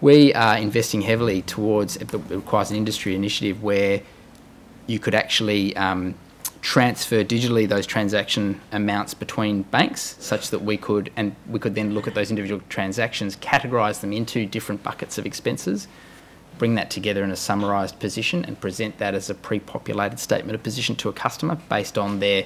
S4: we are investing heavily towards it requires an industry initiative where you could actually um, transfer digitally those transaction amounts between banks such that we could and we could then look at those individual transactions categorize them into different buckets of expenses bring that together in a summarized position and present that as a pre-populated statement of position to a customer based on their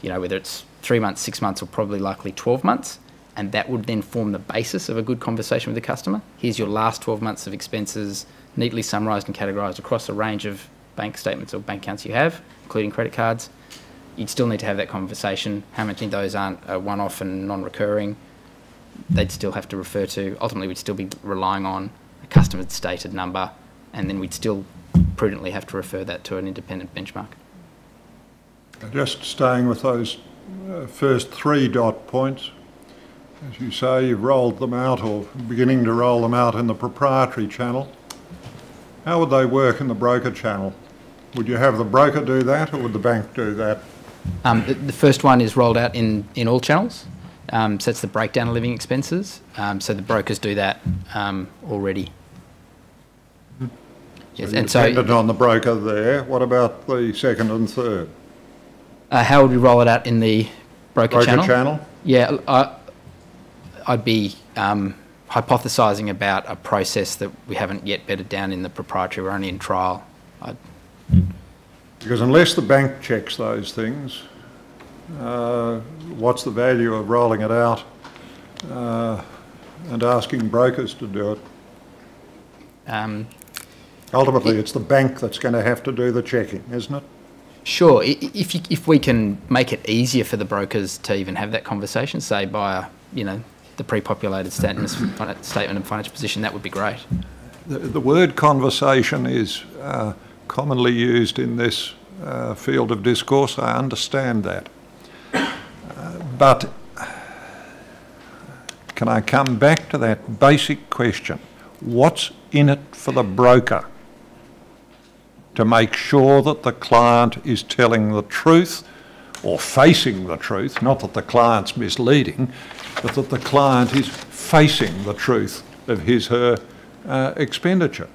S4: you know whether it's 3 months 6 months or probably likely 12 months and that would then form the basis of a good conversation with the customer here's your last 12 months of expenses neatly summarized and categorized across a range of bank statements or bank accounts you have including credit cards you'd still need to have that conversation. How many of those aren't a one-off and non-recurring? They'd still have to refer to. Ultimately, we'd still be relying on a customer stated number, and then we'd still prudently have to refer that to an independent benchmark.
S3: Just staying with those uh, first three dot points. As you say, you've rolled them out or beginning to roll them out in the proprietary channel. How would they work in the broker channel? Would you have the broker do that or would the bank do that?
S4: Um, the, the first one is rolled out in, in all channels. Um, so that's the breakdown of living expenses. Um, so the brokers do that um, already. Yes, and so
S3: Dependent on the broker there. What about the second and third?
S4: uh, how would we roll it out in the broker,
S3: Broker
S4: channel?
S3: channel?
S4: Yeah, I, I'd be um, hypothesising about a process that we haven't yet bedded down in the proprietary. We're only in trial. I'd,
S3: Because unless the bank checks those things, uh, what's the value of rolling it out uh, and asking brokers to do it?
S4: um,
S3: Ultimately, it's the bank that's going to have to do the checking, isn't it?
S4: sure, if you, if we can make it easier for the brokers to even have that conversation, say by a you know the pre-populated statement, of financial position, that would be great.
S3: The, the word conversation is uh, commonly used in this uh, field of discourse. I understand that. Uh, but can I come back to that basic question? What's in it for the broker? To make sure that the client is telling the truth or facing the truth, not that the client's misleading, but that the client is facing the truth of his, her uh, expenditure.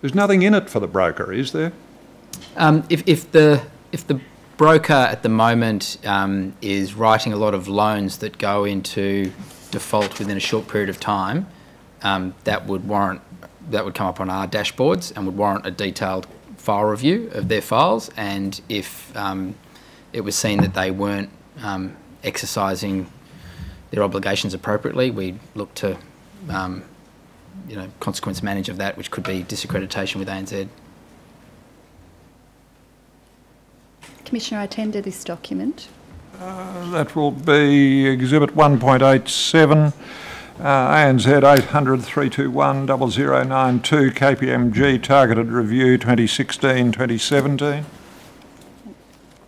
S3: There's nothing in it for the broker, is there?
S4: Um, if, if the if the broker at the moment um, is writing a lot of loans that go into default within a short period of time, um, that would warrant that would come up on our dashboards and would warrant a detailed file review of their files. And if um, it was seen that they weren't um, exercising their obligations appropriately, we look to um, you know consequence manage of that, which could be disaccreditation with ANZ.
S2: Commissioner, I tender this document.
S3: Uh, that will be Exhibit 1.87, uh, ANZ 800 321 0092, KPMG Targeted Review 2016 2017.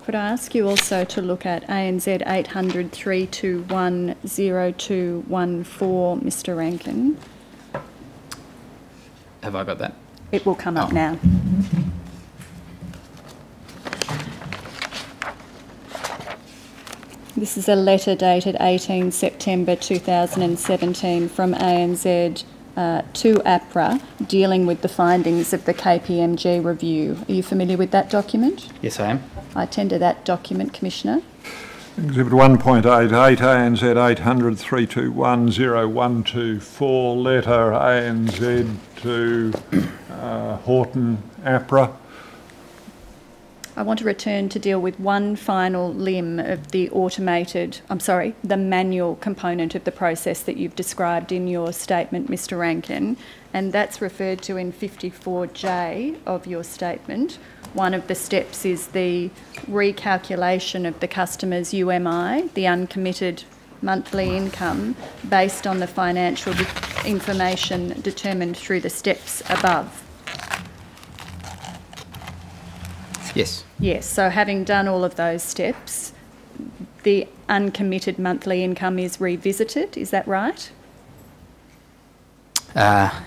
S2: Could I ask you also to look at ANZ 800 321 0214, Mr Ranken?
S4: Have I got that?
S2: It will come up
S4: Oh.
S2: now. This is a letter dated 18 September 2017 from ANZ uh, to APRA dealing with the findings of the KPMG review. Are you familiar with that document?
S4: Yes, I am.
S2: I tender that document, Commissioner.
S3: Exhibit 1.88, ANZ 800 321 0124, letter ANZ to uh, Horton APRA.
S2: I want to return to deal with one final limb of the automated, I'm sorry, the manual component of the process that you've described in your statement, Mr Ranken, and that's referred to in 54J of your statement. One of the steps is the recalculation of the customer's UMI, the uncommitted monthly income, based on the financial information determined through the steps above.
S4: Yes.
S2: Yes, so having done all of those steps, the uncommitted monthly income is revisited, is that right?
S4: Uh,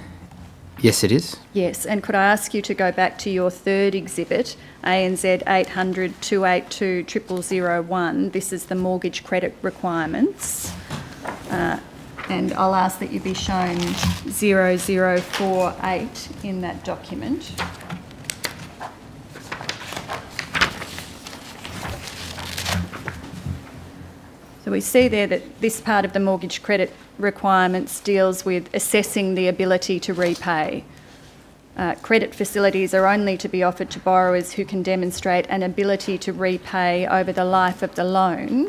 S4: yes, it is.
S2: Yes, and could I ask you to go back to your third exhibit, ANZ 800 282 0001. This is the mortgage credit requirements. Uh, and I'll ask that you be shown 0048 in that document. So we see there that this part of the mortgage credit requirements deals with assessing the ability to repay. Uh, credit facilities are only to be offered to borrowers who can demonstrate an ability to repay over the life of the loan.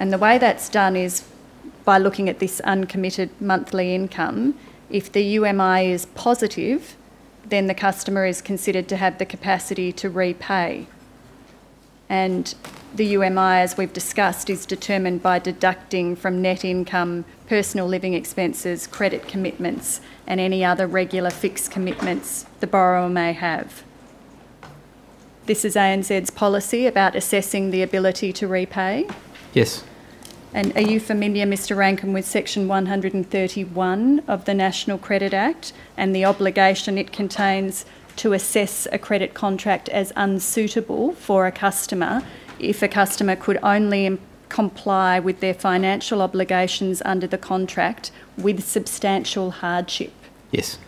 S2: And the way that's done is by looking at this uncommitted monthly income. If the UMI is positive, then the customer is considered to have the capacity to repay. And the UMI, as we've discussed, is determined by deducting from net income personal living expenses, credit commitments, and any other regular fixed commitments the borrower may have. This is ANZ's policy about assessing the ability to repay.
S4: Yes.
S2: And are you familiar, Mr Ranken, with section 131 of the National Credit Act and the obligation it contains to assess a credit contract as unsuitable for a customer if a customer could only comply with their financial obligations under the contract with substantial hardship?
S4: Yes.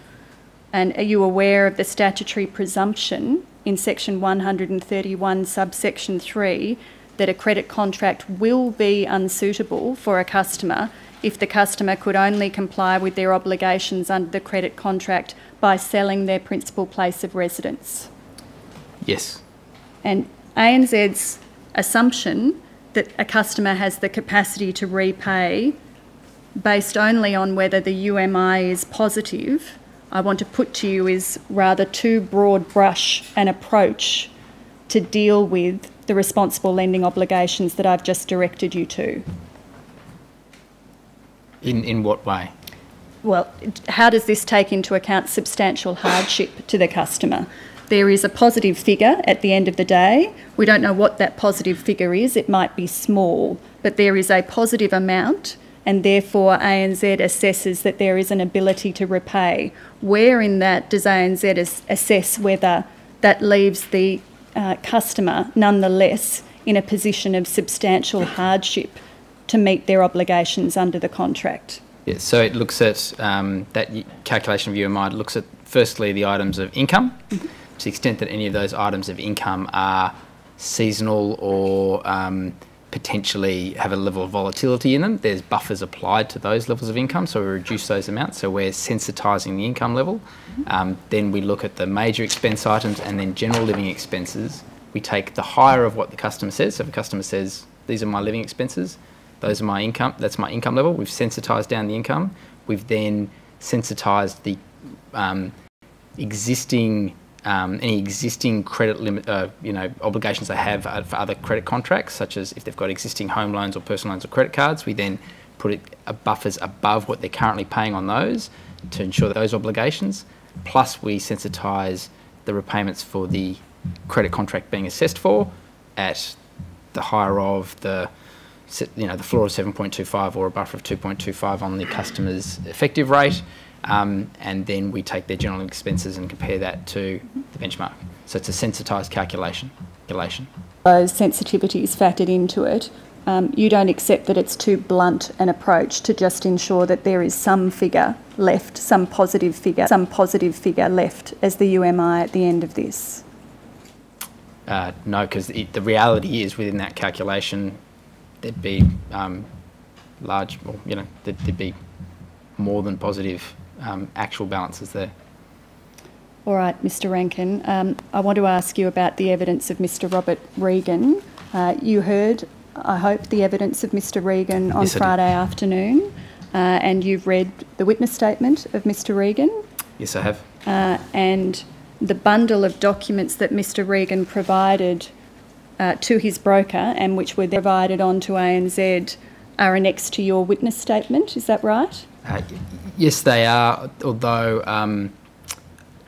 S2: And are you aware of the statutory presumption in section 131, subsection 3, that a credit contract will be unsuitable for a customer if the customer could only comply with their obligations under the credit contract by selling their principal place of residence?
S4: Yes.
S2: And ANZ's assumption that a customer has the capacity to repay based only on whether the UMI is positive, I want to put to you is rather too broad brush an approach to deal with the responsible lending obligations that I've just directed you to.
S4: In, in what way?
S2: Well, how does this take into account substantial hardship to the customer? There is a positive figure at the end of the day. We don't know what that positive figure is. It might be small, but there is a positive amount, and therefore ANZ assesses that there is an ability to repay. Where in that does ANZ assess whether that leaves the uh, customer nonetheless in a position of substantial hardship to meet their obligations under the contract?
S4: Yeah, so it looks at um, that calculation of UMI. It looks at firstly the items of income, to the extent that any of those items of income are seasonal or um, potentially have a level of volatility in them. There's buffers applied to those levels of income, so we reduce those amounts. So we're sensitising the income level. Um, then we look at the major expense items and then general living expenses. We take the higher of what the customer says. So if a customer says, "These are my living expenses," those are my income. That's my income level. We've sensitised down the income. We've then sensitised the um, existing um, any existing credit limit, uh, you know, obligations they have uh, for other credit contracts, such as if they've got existing home loans or personal loans or credit cards. We then put it uh, buffers above what they're currently paying on those to ensure that those obligations. Plus, we sensitise the repayments for the credit contract being assessed for at the higher of the you know the floor of 7.25 or a buffer of 2.25 on the customer's effective rate, um, and then we take their general expenses and compare that to the benchmark. So it's a sensitised calculation. calculation.
S2: those sensitivities factored into it, um, you don't accept that it's too blunt an approach to just ensure that there is some figure left, some positive figure, some positive figure left as the UMI at the end of this.
S4: Uh, no, because the reality is within that calculation, there'd be um, large, well, you know, there'd, there'd be more than positive um, actual balances there.
S2: All right, Mr Ranken, um, I want to ask you about the evidence of Mr Robert Regan. Uh, you heard, I hope, the evidence of Mr Regan on
S4: Yes,
S2: Friday afternoon, uh, and you've read the witness statement of Mr Regan.
S4: Yes, I have.
S2: uh, and the bundle of documents that Mr Regan provided uh, to his broker and which were then provided on to ANZ are annexed to your witness statement, is that right?
S4: Uh, yes, they are. Although, um,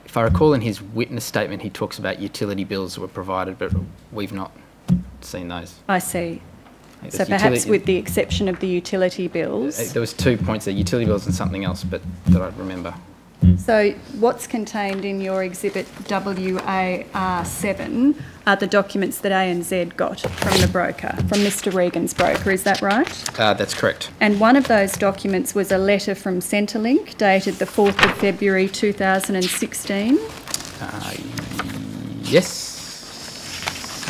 S4: if I recall, in his witness statement, he talks about utility bills that were provided, but we've not seen those.
S2: I see. So perhaps with the exception of the utility
S4: Uh,
S2: bills.
S4: There was two points there: utility bills and something else, but that I remember.
S2: So what's contained in your exhibit WAR7 are the documents that ANZ got from the broker, from Mr Regan's broker, is that right?
S4: Uh, that's correct.
S2: And one of those documents was a letter from Centrelink dated the 4th of February 2016.
S4: Uh, yes.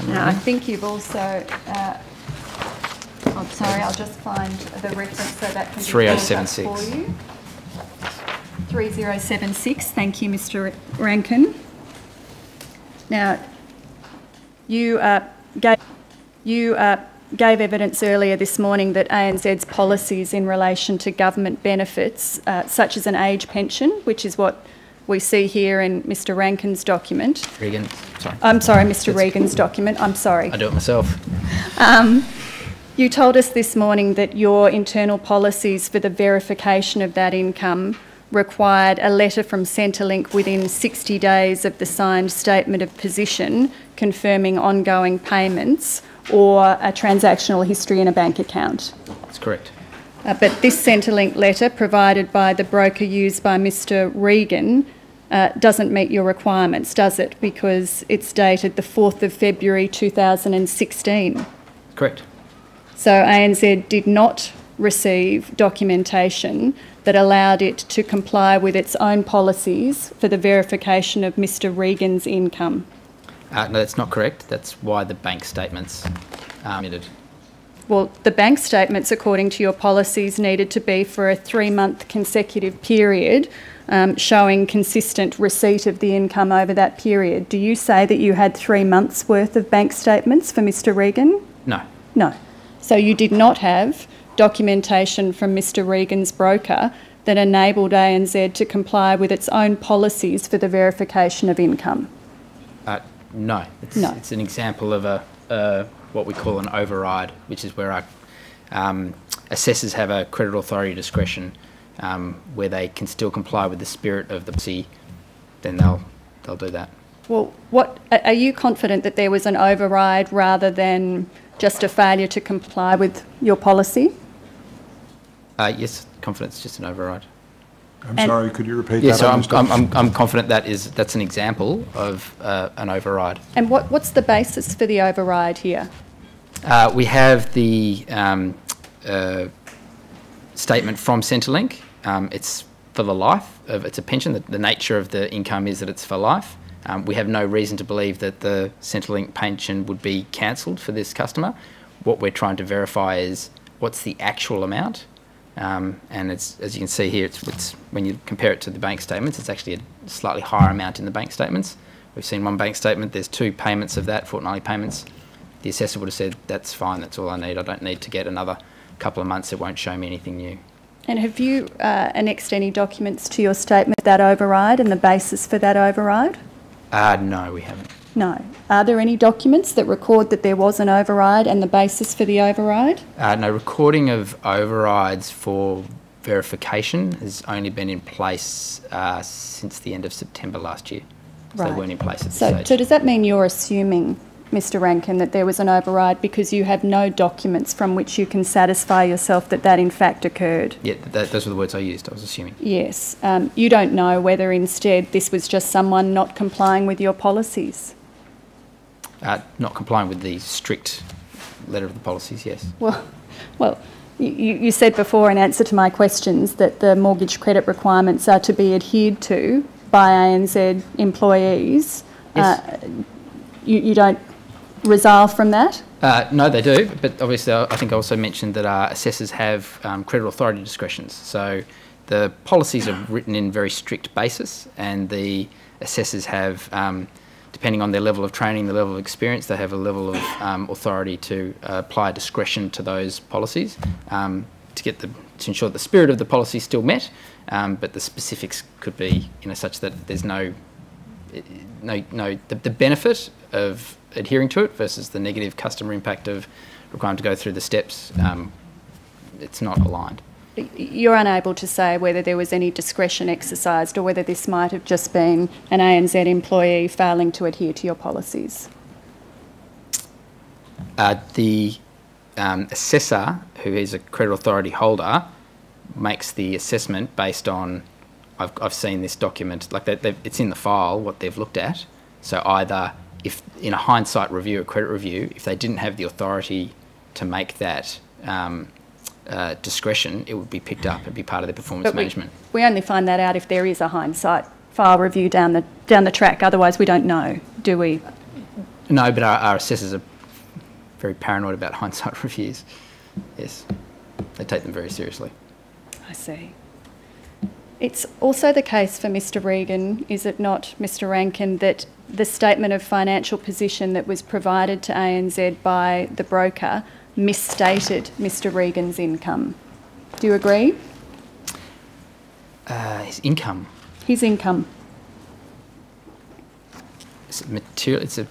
S2: Now, I think you've also, uh, I'm sorry, I'll just find the reference so that can be pulled up
S4: 3076.
S2: for you. 3076, thank you, Mr Ranken. Now, you uh, gave, you uh, gave evidence earlier this morning that ANZ's policies in relation to government benefits, uh, such as an age pension, which is what we see here in Mr Ranken's document.
S4: Regan. Sorry,
S2: I'm sorry, Mr
S4: That's-
S2: Regan's document, I'm sorry.
S4: I do it myself.
S2: Um, you told us this morning that your internal policies for the verification of that income required a letter from Centrelink within 60 days of the signed statement of position confirming ongoing payments or a transactional history in a bank account.
S4: That's correct.
S2: Uh, but this Centrelink letter provided by the broker used by Mr Regan uh, doesn't meet your requirements, does it? Because it's dated the 4th of February 2016.
S4: Correct.
S2: So ANZ did not receive documentation that allowed it to comply with its own policies for the verification of Mr Regan's income.
S4: Uh, no, that's not correct. That's why the bank statements are omitted.
S2: Well, the bank statements, according to your policies, needed to be for a three month consecutive period, um, showing consistent receipt of the income over that period. Do you say that you had three months' worth of bank statements for Mr Regan?
S4: No.
S2: No. So you did not have documentation from Mr Regan's broker that enabled ANZ to comply with its own policies for the verification of income?
S4: Uh, no. It's,
S2: No.
S4: It's an example of a uh, what we call an override, which is where our um, assessors have a credit authority discretion um, where they can still comply with the spirit of the policy, then they'll they'll do that.
S2: Well, what, are you confident that there was an override rather than just a failure to comply with your policy?
S4: Uh, yes, confidence, just an override.
S3: I'm
S2: And-
S3: sorry, could you repeat
S4: Yeah,
S3: that?
S4: so
S3: I
S4: I'm, I'm. I'm, I'm confident that is that's an example of uh, an override.
S2: And what, what's the basis for the override here?
S4: Uh, we have the um, uh, statement from Centrelink. Um, it's for the life of it's a pension. The, the nature of the income is that it's for life. Um, we have no reason to believe that the Centrelink pension would be cancelled for this customer. What we're trying to verify is what's the actual amount. Um, and it's, as you can see here, it's, it's when you compare it to the bank statements, it's actually a slightly higher amount in the bank statements. We've seen one bank statement. There's two payments of that, fortnightly payments the assessor would have said, that's fine, that's all I need. I don't need to get another couple of months. It won't show me anything new.
S2: And have you uh, annexed any documents to your statement that override and the basis for that override?
S4: Uh, no, we haven't.
S2: No. Are there any documents that record that there was an override and the basis for the override?
S4: Uh, no, recording of overrides for verification has only been in place uh, since the end of September last year. So
S2: Right.
S4: they weren't in place at
S2: So,
S4: stage.
S2: so does that mean you're assuming, Mr Ranken, that there was an override because you have no documents from which you can satisfy yourself that that in fact occurred?
S4: yeah, th- th- those were the words I used, I was assuming.
S2: Yes. Um, you don't know whether instead this was just someone not complying with your policies?
S4: Uh, not complying with the strict letter of the policies, yes.
S2: Well, well, you, you said before in answer to my questions that the mortgage credit requirements are to be adhered to by ANZ employees.
S4: Yes.
S2: Uh, you, you don't resolve from that?
S4: Uh, no, they do, but obviously I I think I also mentioned that our assessors have um, credit authority discretions. So the policies are written in very strict basis, and the assessors have, um, depending on their level of training, the level of experience, they have a level of um, authority to uh, apply discretion to those policies um, to get the to ensure the spirit of the policy is still met, um, but the specifics could be you know such that there's no no, no, the, the benefit of adhering to it versus the negative customer impact of requiring to go through the steps, um, it's not aligned.
S2: You're unable to say whether there was any discretion exercised or whether this might have just been an ANZ employee failing to adhere to your policies.
S4: Uh, the um, assessor, who is a credit authority holder, makes the assessment based on. I've, I've seen this document, like they, it's in the file what they've looked at. So either if in a hindsight review, a credit review, if they didn't have the authority to make that um, uh, discretion, it would be picked up and be part of their performance
S2: we-
S4: management.
S2: We only find that out if there is a hindsight file review down the, down the track, otherwise we don't know, do we?
S4: No, but our, our assessors are very paranoid about hindsight reviews. Yes, they take them very seriously.
S2: I see. It's also the case for Mr Regan, is it not, Mr Ranken, that the statement of financial position that was provided to ANZ by the broker misstated Mr Regan's income? Do you agree?
S4: Uh, his income
S2: His income.
S4: is it material. It's a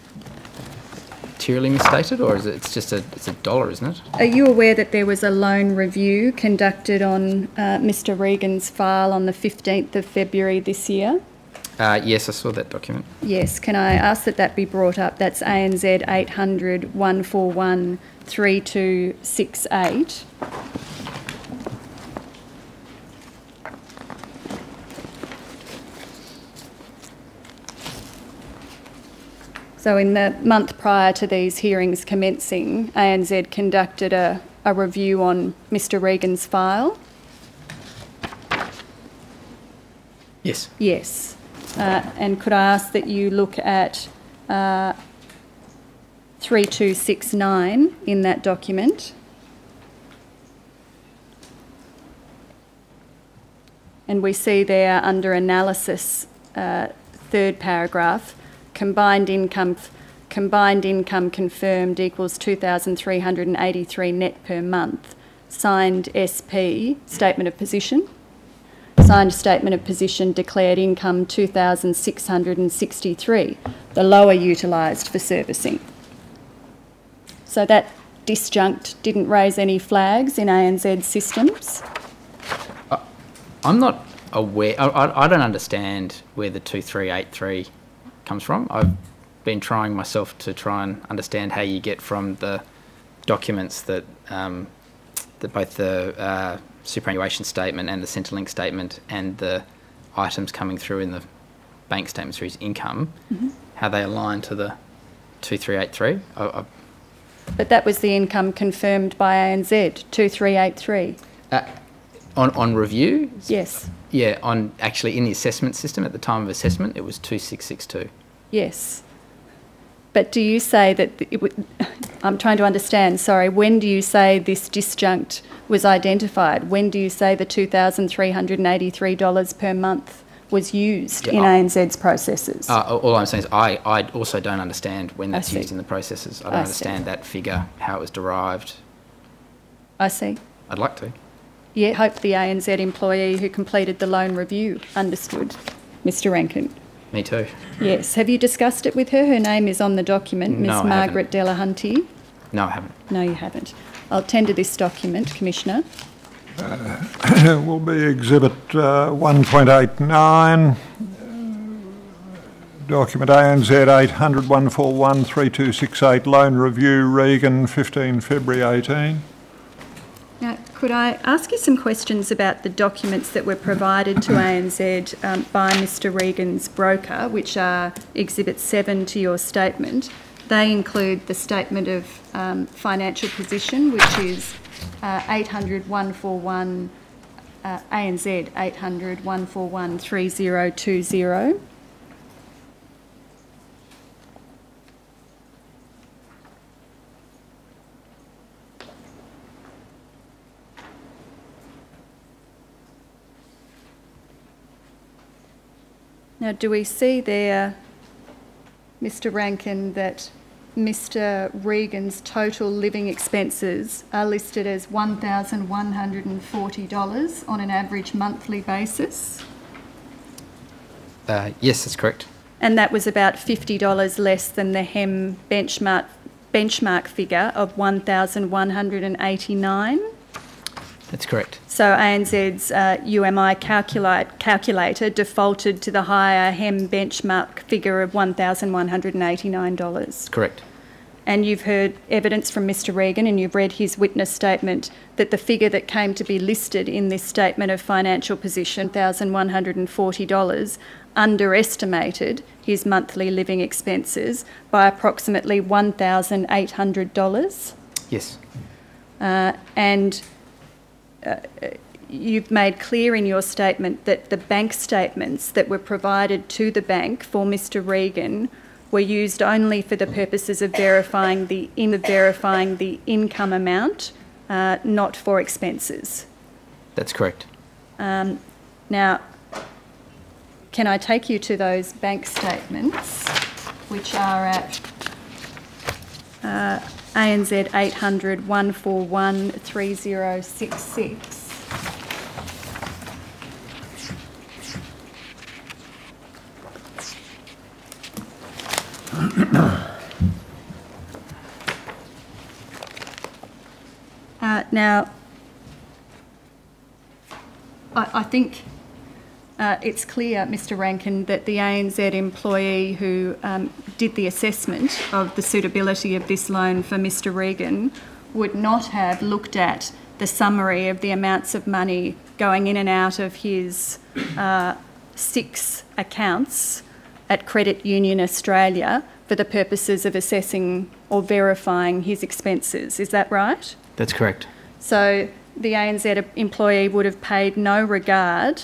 S4: materially misstated, or is it? It's just a. It's a dollar, isn't it?
S2: Are you aware that there was a loan review conducted on uh, Mr Regan's file on the 15th of February this year?
S4: Uh, yes, I saw that document.
S2: Yes, can I ask that that be brought up? That's ANZ 800 141 3268. So in the month prior to these hearings commencing, ANZ conducted a, a review on Mr Regan's file.
S4: Yes.
S2: Yes. Uh, and could I ask that you look at uh, 3269 in that document? And we see there under analysis, uh, third paragraph, combined income, combined income confirmed equals 2,383 net per month. Signed SP, statement of position. Signed statement of position declared income 2,663, the lower utilised for servicing. So that disjunct didn't raise any flags in ANZ systems?
S4: I'm not aware, I, I, I don't understand where the 2383 comes from. I've been trying myself to try and understand how you get from the documents that, um, that both the uh, superannuation statement and the Centrelink statement and the items coming through in the bank statements for his income, how they align to the 2383. I, I,
S2: But that was the income confirmed by ANZ, 2383.
S4: Uh, on, on review,
S2: Yes,
S4: yeah, on actually in the assessment system at the time of assessment, it was 2662.
S2: yes. But do you say that, it would, I'm trying to understand, sorry, when do you say this disjunct was identified? When do you say the $2,383 per month was used in
S4: I-
S2: ANZ's processes?
S4: Uh, all I'm saying is I, I also don't understand when that's used in the processes. I don't
S2: I see.
S4: understand that figure, how it was derived.
S2: I see.
S4: I'd like to.
S2: Yeah, hope the ANZ employee who completed the loan review understood, Mr Ranken.
S4: Me too.
S2: Yes, have you discussed it with her? Her name is on the document, Miss
S4: No.
S2: Margaret Delahunty.
S4: No, I haven't.
S2: No, you haven't. I'll tender this document, Commissioner.
S3: will be Exhibit uh, 1.89, document ANZ 800 141 3268, loan review, Regan, 15 February 18.
S2: Now, could I ask you some questions about the documents that were provided to ANZ um, by Mr Regan's broker, which are Exhibit 7 to your statement? They include the statement of um, financial position, which is uh, 800 141, uh, ANZ 800 141 3020. Now, do we see there, Mr Ranken, that Mr Regan's total living expenses are listed as $1,140 on an average monthly basis?
S4: Uh, yes, that's correct.
S2: And that was about $50 less than the HEM benchmark, benchmark figure of 1,189?
S4: That's correct.
S2: So ANZ's uh, UMI calculate, calculator defaulted to the higher HEM benchmark figure of $1,189.
S4: Correct.
S2: And you've heard evidence from Mr Regan and you've read his witness statement that the figure that came to be listed in this statement of financial position, $1,140, underestimated his monthly living expenses by approximately $1,800.
S4: Yes.
S2: Uh, and uh, you've made clear in your statement that the bank statements that were provided to the bank for Mr Regan were used only for the purposes of verifying the in verifying the income amount, uh, not for expenses.
S4: That's correct.
S2: Um, now, can I take you to those bank statements, which are at uh, ANZ 800 141 3066? Uh, now, I, I think uh, it's clear, Mr Ranken, that the ANZ employee who um, did the assessment of the suitability of this loan for Mr Regan would not have looked at the summary of the amounts of money going in and out of his uh, six accounts at Credit Union Australia for the purposes of assessing or verifying his expenses. Is that right?
S4: That's correct.
S2: So the ANZ employee would have paid no regard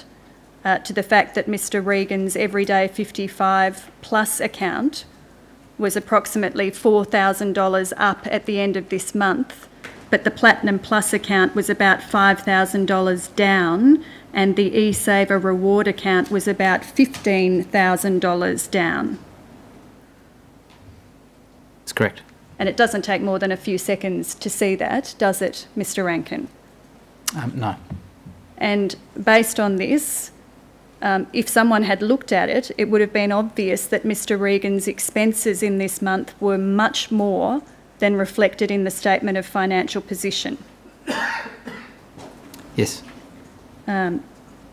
S2: uh, to the fact that Mr Regan's Everyday 55 Plus account was approximately $4,000 up at the end of this month, but the Platinum Plus account was about $5,000 down, and the eSaver Reward account was about $15,000 down.
S4: That's correct.
S2: And it doesn't take more than a few seconds to see that, does it, Mr Ranken?
S4: Um, no.
S2: And based on this, um, if someone had looked at it, it would have been obvious that Mr Regan's expenses in this month were much more than reflected in the statement of financial position.
S4: Yes.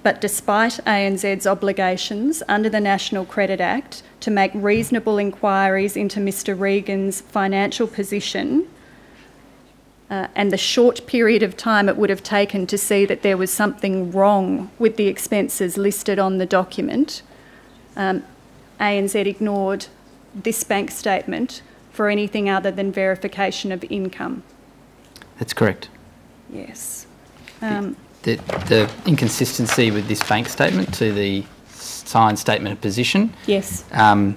S2: But despite ANZ's obligations under the National Credit Act to make reasonable inquiries into Mr Regan's financial position uh, and the short period of time it would have taken to see that there was something wrong with the expenses listed on the document, um, ANZ ignored this bank statement for anything other than verification of income.
S4: That's correct.
S2: Yes. Um,
S4: The, the inconsistency with this bank statement to the signed statement of position,
S2: yes.
S4: um,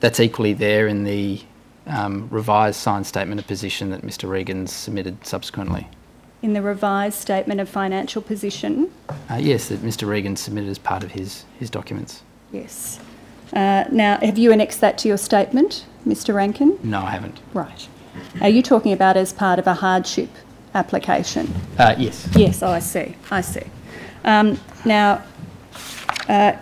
S4: that's equally there in the um, revised signed statement of position that Mr Regan submitted subsequently.
S2: In the revised statement of financial position,
S4: Uh, yes, that Mr Regan submitted as part of his, his documents.
S2: yes. Uh, now, have you annexed that to your statement, Mr Ranken?
S4: No, I haven't.
S2: Right. Are you talking about as part of a hardship application?
S4: Uh, yes.
S2: Yes, I see, I see. Um, now, uh,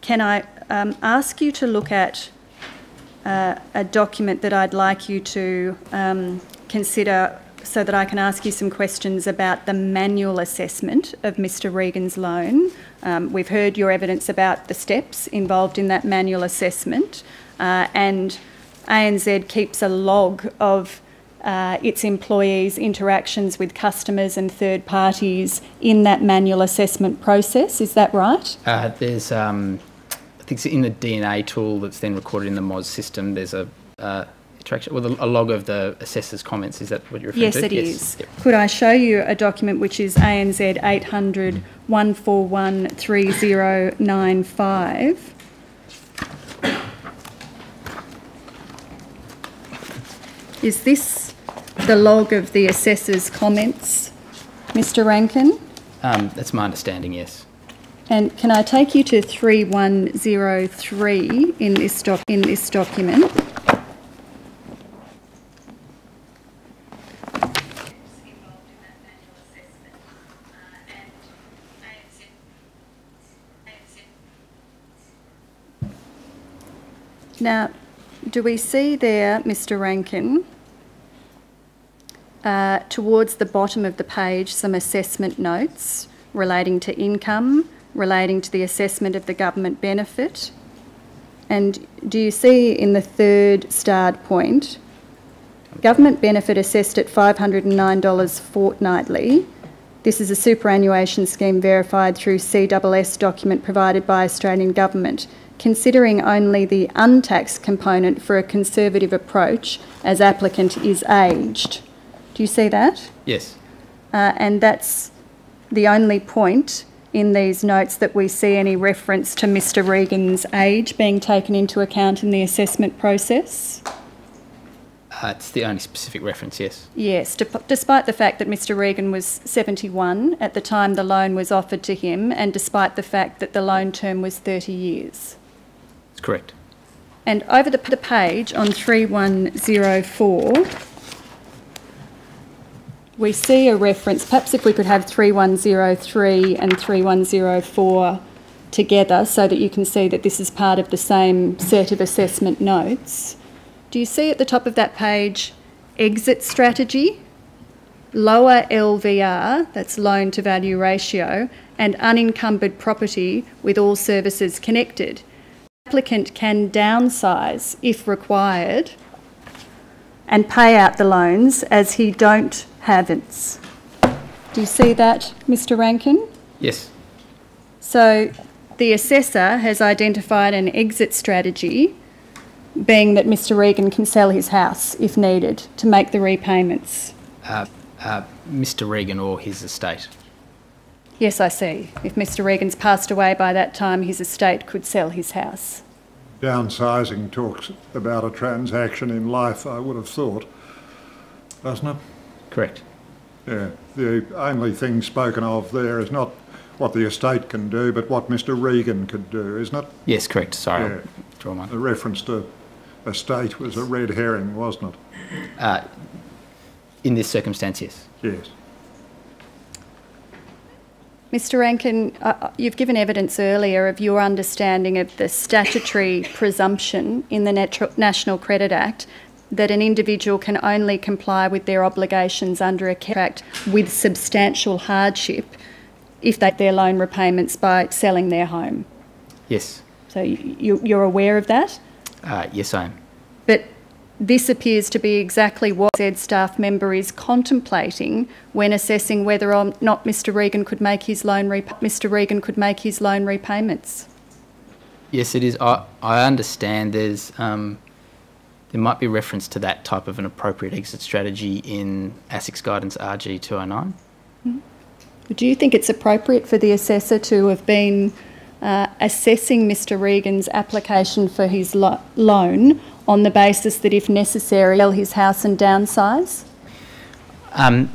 S2: can I um, ask you to look at uh, a document that I'd like you to um, consider so that I can ask you some questions about the manual assessment of Mr Regan's loan. Um, we've heard your evidence about the steps involved in that manual assessment, uh, and ANZ keeps a log of uh, its employees' interactions with customers and third parties in that manual assessment process. Is that right?
S4: Uh, there's, um, I think it's in the DNA tool that's then recorded in the MOS system. There's a uh, interaction, well, a log of the assessor's comments. Is that what you're referring
S2: Yes,
S4: to?
S2: it is.
S4: Yep.
S2: Could I show you a document which is ANZ 800 141 3095? Is this the log of the assessor's comments, Mr Ranken?
S4: Um, that's my understanding. Yes.
S2: And can I take you to 3103 in this doc, in this document? Now, do we see there, Mr Ranken, uh, towards the bottom of the page, some assessment notes relating to income, relating to the assessment of the government benefit? And do you see in the third starred point, government benefit assessed at $509 fortnightly? This is a superannuation scheme verified through CSS document provided by Australian Government, considering only the untaxed component for a conservative approach as applicant is aged. Do you see that?
S4: Yes.
S2: Uh, and that's the only point in these notes that we see any reference to Mr Regan's age being taken into account in the assessment process.
S4: Uh, it's the only specific reference. Yes.
S2: Yes, despite the fact that Mr Regan was 71 at the time the loan was offered to him, and despite the fact that the loan term was 30 years.
S4: That's correct.
S2: And over the, the page on 3104, we see a reference, perhaps if we could have 3103 and 3104 together so that you can see that this is part of the same set of assessment notes. Do you see at the top of that page exit strategy, lower LVR, that's loan to value ratio, and unencumbered property with all services connected? applicant can downsize if required and pay out the loans as he don't have it. Do you see that, Mr Ranken?
S4: Yes.
S2: So the assessor has identified an exit strategy, being that Mr Regan can sell his house if needed to make the repayments.
S4: Uh, uh, Mr Regan or his estate.
S2: Yes, I see. If Mr Regan's passed away by that time, his estate could sell his house.
S3: Downsizing talks about a transaction in life, I would have thought, doesn't it?
S4: Correct.
S3: Yeah, the only thing spoken of there is not what the estate can do, but what Mr Regan could do, isn't it?
S4: Yes, correct. Sorry,
S3: Yeah.
S4: I'll draw mine.
S3: The reference to estate was a red herring, wasn't it?
S4: Uh, in this circumstance, yes.
S3: Yes.
S2: Mr Ranken, uh, uh, you've given evidence earlier of your understanding of the statutory presumption in the Nat- National Credit Act that an individual can only comply with their obligations under a contract with substantial hardship if they their loan repayments by selling their home.
S4: Yes.
S2: So you, you're aware of that?
S4: Uh, yes, I am.
S2: But this appears to be exactly what said staff member is contemplating when assessing whether or not Mr Regan could make his loan Mr Regan could make his loan repayments.
S4: Yes, it is. I, I understand there's um, there might be reference to that type of an appropriate exit strategy in ASIC's guidance RG 209.
S2: Do you think it's appropriate for the assessor to have been uh, assessing Mr Regan's application for his lo- loan on the basis that, if necessary, sell his house and downsize?
S4: Um,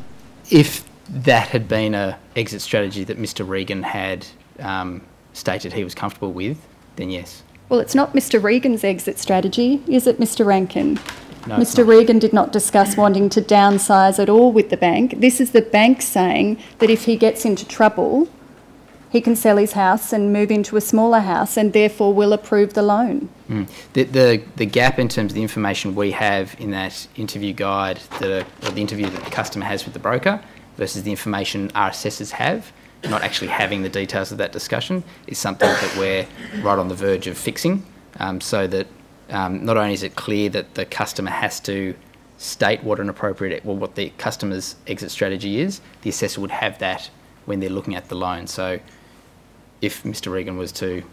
S4: if that had been a exit strategy that Mr Regan had um, stated he was comfortable with, then yes.
S2: Well, it's not Mr Regan's exit strategy, is it, Mr Ranken?
S4: No,
S2: Mr
S4: not.
S2: Regan did not discuss wanting to downsize at all with the bank. This is the bank saying that if he gets into trouble, he can sell his house and move into a smaller house and therefore will approve the loan.
S4: Mm. The, the the gap in terms of the information we have in that interview guide that or the interview that the customer has with the broker versus the information our assessors have, not actually having the details of that discussion, is something that we're right on the verge of fixing. Um, so that um, not only is it clear that the customer has to state what an appropriate well what the customer's exit strategy is, the assessor would have that when they're looking at the loan. So if Mr. Regan was to,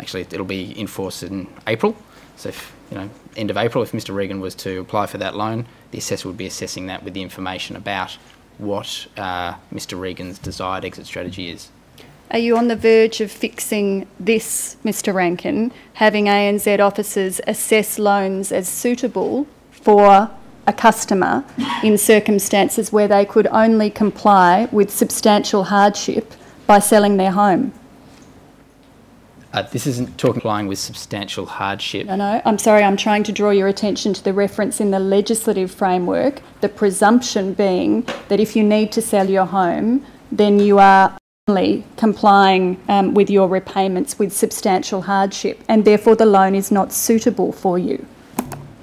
S4: actually, it'll be in force in April. So, if, you know, end of April, if Mr. Regan was to apply for that loan, the assessor would be assessing that with the information about what uh, Mr. Regan's desired exit strategy is.
S2: Are you on the verge of fixing this, Mr Ranken, having ANZ officers assess loans as suitable for a customer in circumstances where they could only comply with substantial hardship by selling their home?
S4: Uh, this isn't talking applying with substantial hardship.
S2: No, no, I'm sorry, I'm trying to draw your attention to the reference in the legislative framework, the presumption being that if you need to sell your home, then you are only complying um, with your repayments with substantial hardship, and therefore the loan is not suitable for you.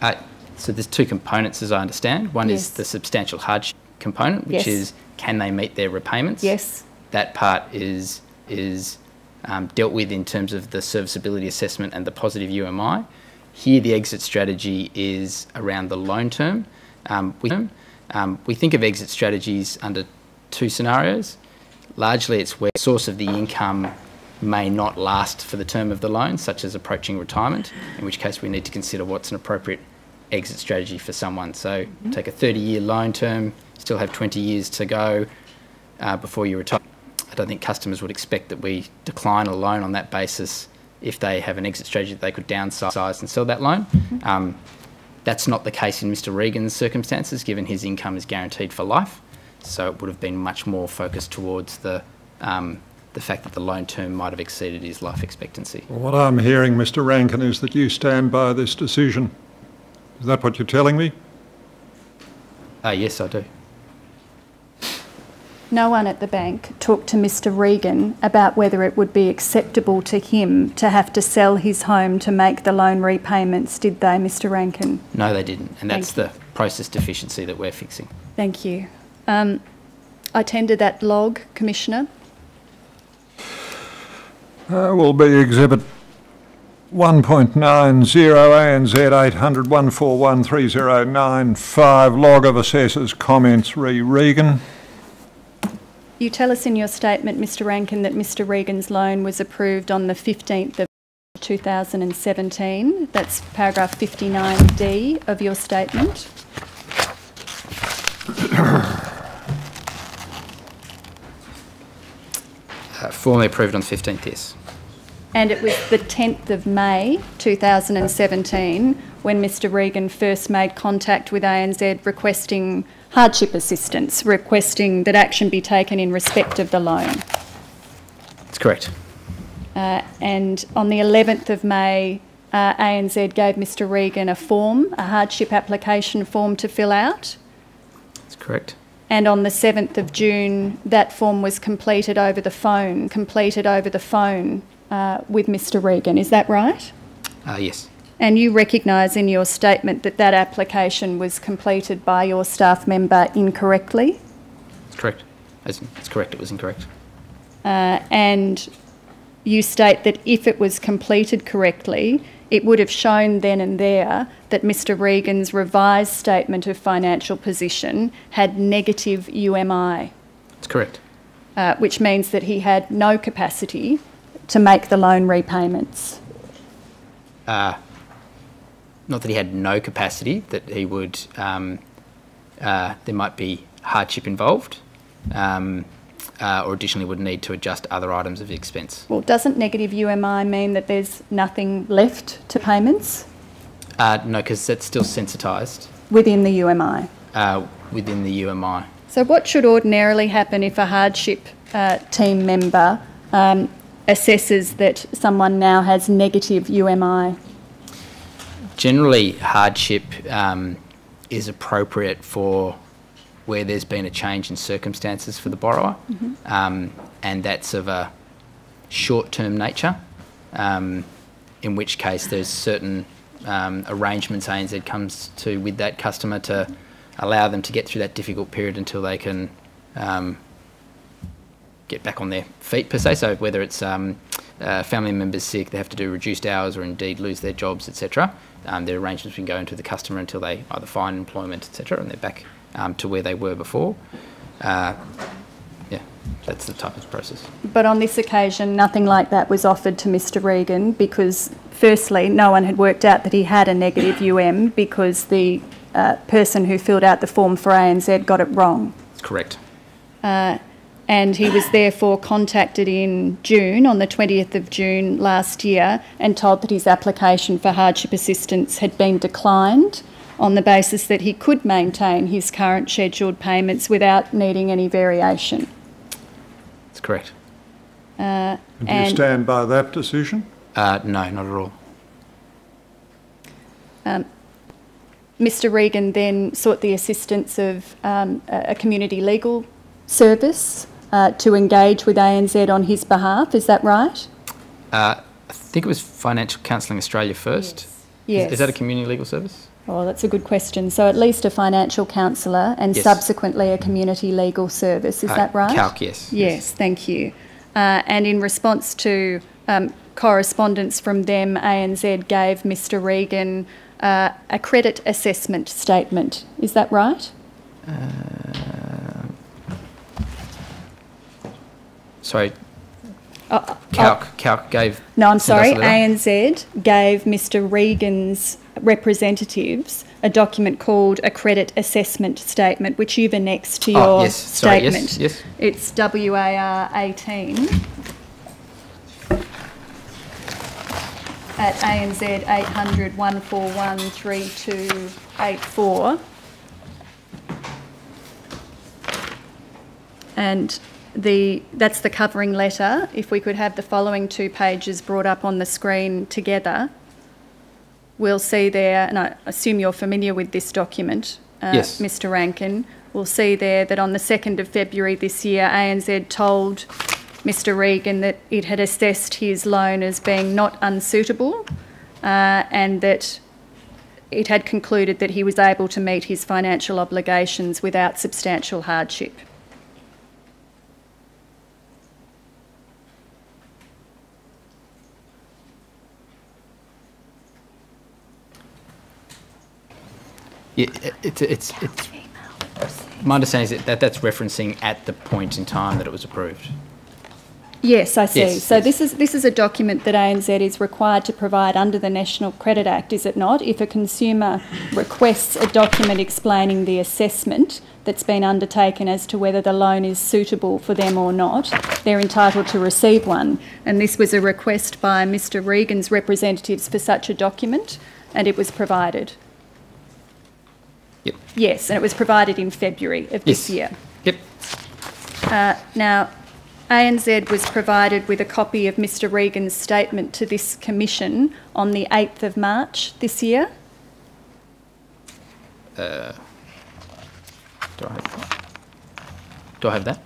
S4: Uh, so there's two components, as I understand. One
S2: Yes.
S4: is the substantial hardship component, which
S2: Yes.
S4: is can they meet their repayments?
S2: Yes,
S4: that part is is um, dealt with in terms of the serviceability assessment and the positive UMI. Here, the exit strategy is around the loan term. Um, we, um, we think of exit strategies under two scenarios. Largely, it's where the source of the income may not last for the term of the loan, such as approaching retirement, in which case we need to consider what's an appropriate exit strategy for someone. So, take a 30 year loan term, still have 20 years to go uh, before you retire. I don't think customers would expect that we decline a loan on that basis if they have an exit strategy that they could downsize and sell that loan. Um, that's not the case in Mr. Regan's circumstances, given his income is guaranteed for life. So it would have been much more focused towards the um, the fact that the loan term might have exceeded his life expectancy.
S3: Well, what I'm hearing, Mr Ranken, is that you stand by this decision. Is that what you're telling me?
S4: Uh, yes, I do.
S2: No one at the bank talked to Mr Regan about whether it would be acceptable to him to have to sell his home to make the loan repayments, did they, Mr Ranken?
S4: No, they didn't, and that's
S2: Thank
S4: the process deficiency that we're fixing.
S2: Thank you. Um, I tender that log, Commissioner.
S3: Uh, will be Exhibit 1.90 ANZ 800 141 log of assessors comments re Regan.
S2: You tell us in your statement, Mr Ranken, that Mr Regan's loan was approved on the 15th of 2017. That's paragraph 59D of your statement.
S4: Uh, formally approved on the 15th, yes.
S2: And it was the 10th of May 2017 when Mr Regan first made contact with ANZ requesting hardship assistance, requesting that action be taken in respect of the loan.
S4: That's correct.
S2: Uh, and on the 11th of May, uh, ANZ gave Mr Regan a form, a hardship application form to fill out.
S4: That's correct.
S2: and on the 7th of June, that form was completed over the phone, completed over the phone uh, with Mr Regan. Is that right?
S4: Uh, yes,
S2: And you recognise in your statement that that application was completed by your staff member incorrectly?
S4: it's correct. It's, it's correct. It was incorrect.
S2: Uh, and you state that if it was completed correctly, it would have shown then and there that Mr Regan's revised statement of financial position had negative UMI,
S4: That's correct.
S2: uh, which means that he had no capacity to make the loan repayments.
S4: Uh, not that he had no capacity, that he would, um, uh, there might be hardship involved, um, uh, or additionally would need to adjust other items of expense.
S2: Well, doesn't negative UMI mean that there's nothing left to payments
S4: Uh, no, because that's still sensitised
S2: within the UMI?
S4: uh, within the UMI.
S2: So, what should ordinarily happen if a hardship uh, team member um, assesses that someone now has negative UMI?
S4: Generally, hardship um, is appropriate for where there's been a change in circumstances for the borrower, um, and that's of a short-term nature. Um, in which case, there's certain um, arrangements ANZ comes to with that customer to allow them to get through that difficult period until they can um, get back on their feet per se. So whether it's um, uh, family members sick, they have to do reduced hours, or indeed lose their jobs, etc. Um, their arrangements can go into the customer until they either find employment, etc., and they're back um, to where they were before. Uh, yeah, that's the type of process.
S2: But on this occasion, nothing like that was offered to Mr. Regan because, firstly, no one had worked out that he had a negative UM because the uh, person who filled out the form for ANZ got it wrong.
S4: That's correct.
S2: Uh, and he was therefore contacted in June, on the 20th of June last year, and told that his application for hardship assistance had been declined on the basis that he could maintain his current scheduled payments without needing any variation.
S4: That's correct.
S2: Uh,
S3: And do you stand by that decision?
S4: Uh, no, not at all.
S2: Mr Regan then sought the assistance of um, a a community legal service uh, to engage with ANZ on his behalf, is that right?
S4: Uh, I think it was Financial Counselling Australia first. Is-
S2: Yes.
S4: Is, that a community legal service?
S2: Oh, that's a good question. So at least a financial counsellor and
S4: Yes.
S2: subsequently a community legal service, is
S4: Uh,
S2: that right?
S4: Calc, yes.
S2: Yes, thank you. Uh, and in response to um, correspondence from them, ANZ gave Mr Regan uh, a credit assessment statement. Is that right?
S4: Sorry,
S2: Uh,
S4: Calc, Calc gave.
S2: No, I'm sorry. ANZ gave Mr Regan's representatives a document called a credit assessment statement, which you've annexed to your
S4: Oh, yes, sorry, yes,
S2: statement.
S4: yes.
S2: It's WAR 18 at ANZ 800 141 3284. And the, that's the covering letter. If we could have the following two pages brought up on the screen together, we'll see there, and I assume you're familiar with this document, uh,
S4: Yes.
S2: Mr Ranken. We'll see there that on the 2nd of February this year, ANZ told Mr Regan that it had assessed his loan as being not unsuitable uh, and that it had concluded that he was able to meet his financial obligations without substantial hardship.
S4: Yeah, it's, it's, it's, my understanding is that, that that's referencing at the point in time that it was approved.
S2: Yes, I see.
S4: Yes,
S2: so
S4: yes.
S2: this is this is a document that ANZ is required to provide under the National Credit Act, is it not? If a consumer requests a document explaining the assessment that's been undertaken as to whether the loan is suitable for them or not, they're entitled to receive one. And this was a request by Mr Regan's representatives for such a document, and it was provided.
S4: Yep.
S2: Yes, and it was provided in February of this year.
S4: Yep.
S2: Uh, Now, ANZ was provided with a copy of Mr Regan's statement to this commission on the 8th of March this year.
S4: Do I have- Do I have that?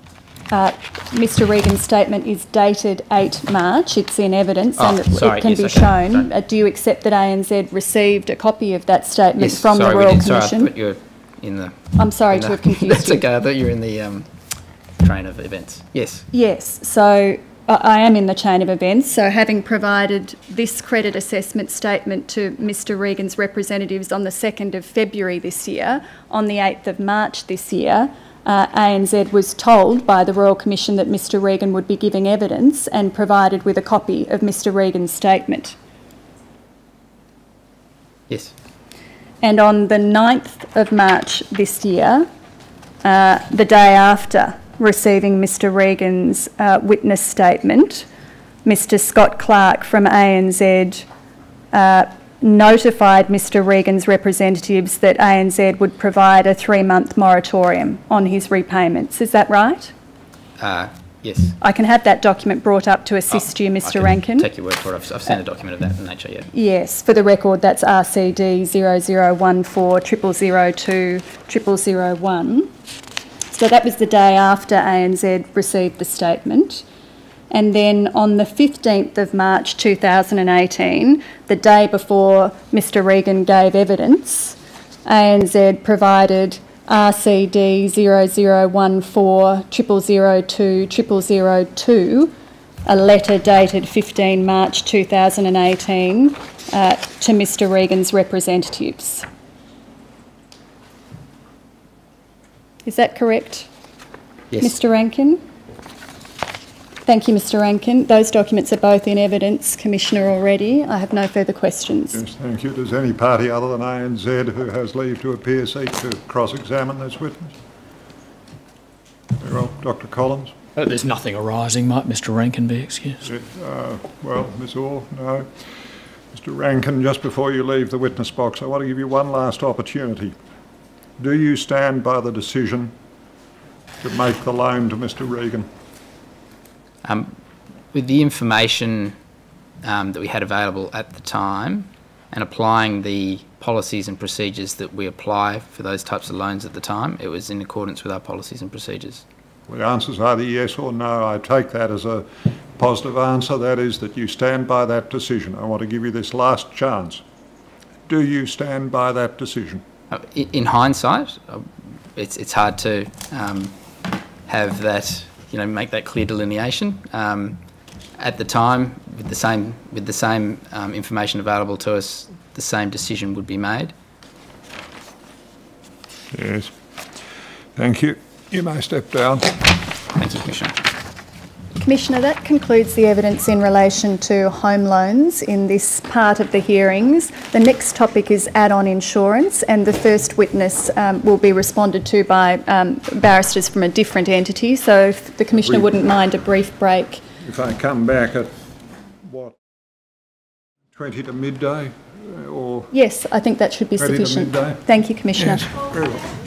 S2: Uh, Mr Regan's statement is dated 8 March. It's in evidence
S4: Oh,
S2: and it,
S4: sorry,
S2: it can
S4: yes,
S2: be shown. Uh, do you accept that ANZ received a copy of that statement
S4: Yes,
S2: from
S4: sorry,
S2: the Royal
S4: did. Sorry,
S2: Commission?
S4: thought you were in the.
S2: I'm sorry to
S4: the-
S2: have confused
S4: That's
S2: you.
S4: okay. I thought you were in the um, train of events. Yes.
S2: Yes, so I I am in the chain of events. So having provided this credit assessment statement to Mr Regan's representatives on the 2nd of February this year, on the 8th of March this year, uh, ANZ was told by the Royal Commission that Mr Regan would be giving evidence and provided with a copy of Mr Regan's statement.
S4: Yes.
S2: And on the 9th of March this year, uh, the day after receiving Mr Regan's uh, witness statement, Mr Scott Clark from ANZ uh, notified Mr Regan's representatives that ANZ would provide a three-month moratorium on his repayments. Is that right?
S4: Uh, yes.
S2: I can have that document brought up to assist you,
S4: Oh, I
S2: Mr Ranken.
S4: Take your word for it. I've, I've seen a document of that nature. Yeah.
S2: Yes, for the record, that's RCD 0014 0002 0001. So that was the day after ANZ received the statement. And then on the 15th of March 2018, the day before Mr Regan gave evidence, ANZ provided RCD 0014 0002 0002 a letter dated 15 March 2018 uh, to Mr Regan's representatives. Is that correct,
S4: Yes.
S2: Mr Ranken? Thank you, Mr Ranken. Those documents are both in evidence, Commissioner, already. I have no further questions.
S3: Yes, thank you. Does any party other than ANZ who has leave to appear seek to cross-examine this witness? Very well, Dr Collins?
S5: Uh, There's nothing arising, might Mr Ranken be excused?
S3: Uh, Well, Ms Orr, no. Mr Ranken, just before you leave the witness box, I want to give you one last opportunity. Do you stand by the decision to make the loan to Mr Regan?
S4: Um, with the information um, that we had available at the time and applying the policies and procedures that we apply for those types of loans at the time, it was in accordance with our policies and procedures.
S3: The answer is either yes or no. I take that as a positive answer. That is that you stand by that decision. I want to give you this last chance. Do you stand by that decision?
S4: Uh, in hindsight, uh, it's, it's hard to um, have that, you know, make that clear delineation. Um, at the time, with the same, with the same um, information available to us, the same decision would be made.
S3: Yes. Thank you. You may step down.
S4: Thank you, Commissioner.
S2: Commissioner, that concludes the evidence in relation to home loans in this part of the hearings. The next topic is add-on insurance, and the first witness um, will be responded to by um, barristers from a different entity. So if the Commissioner
S3: We-
S2: wouldn't mind a brief break.
S3: If I come back at, what, 20 to midday, uh, or?
S2: Yes, I think that should be sufficient. Thank you, Commissioner.
S3: Well.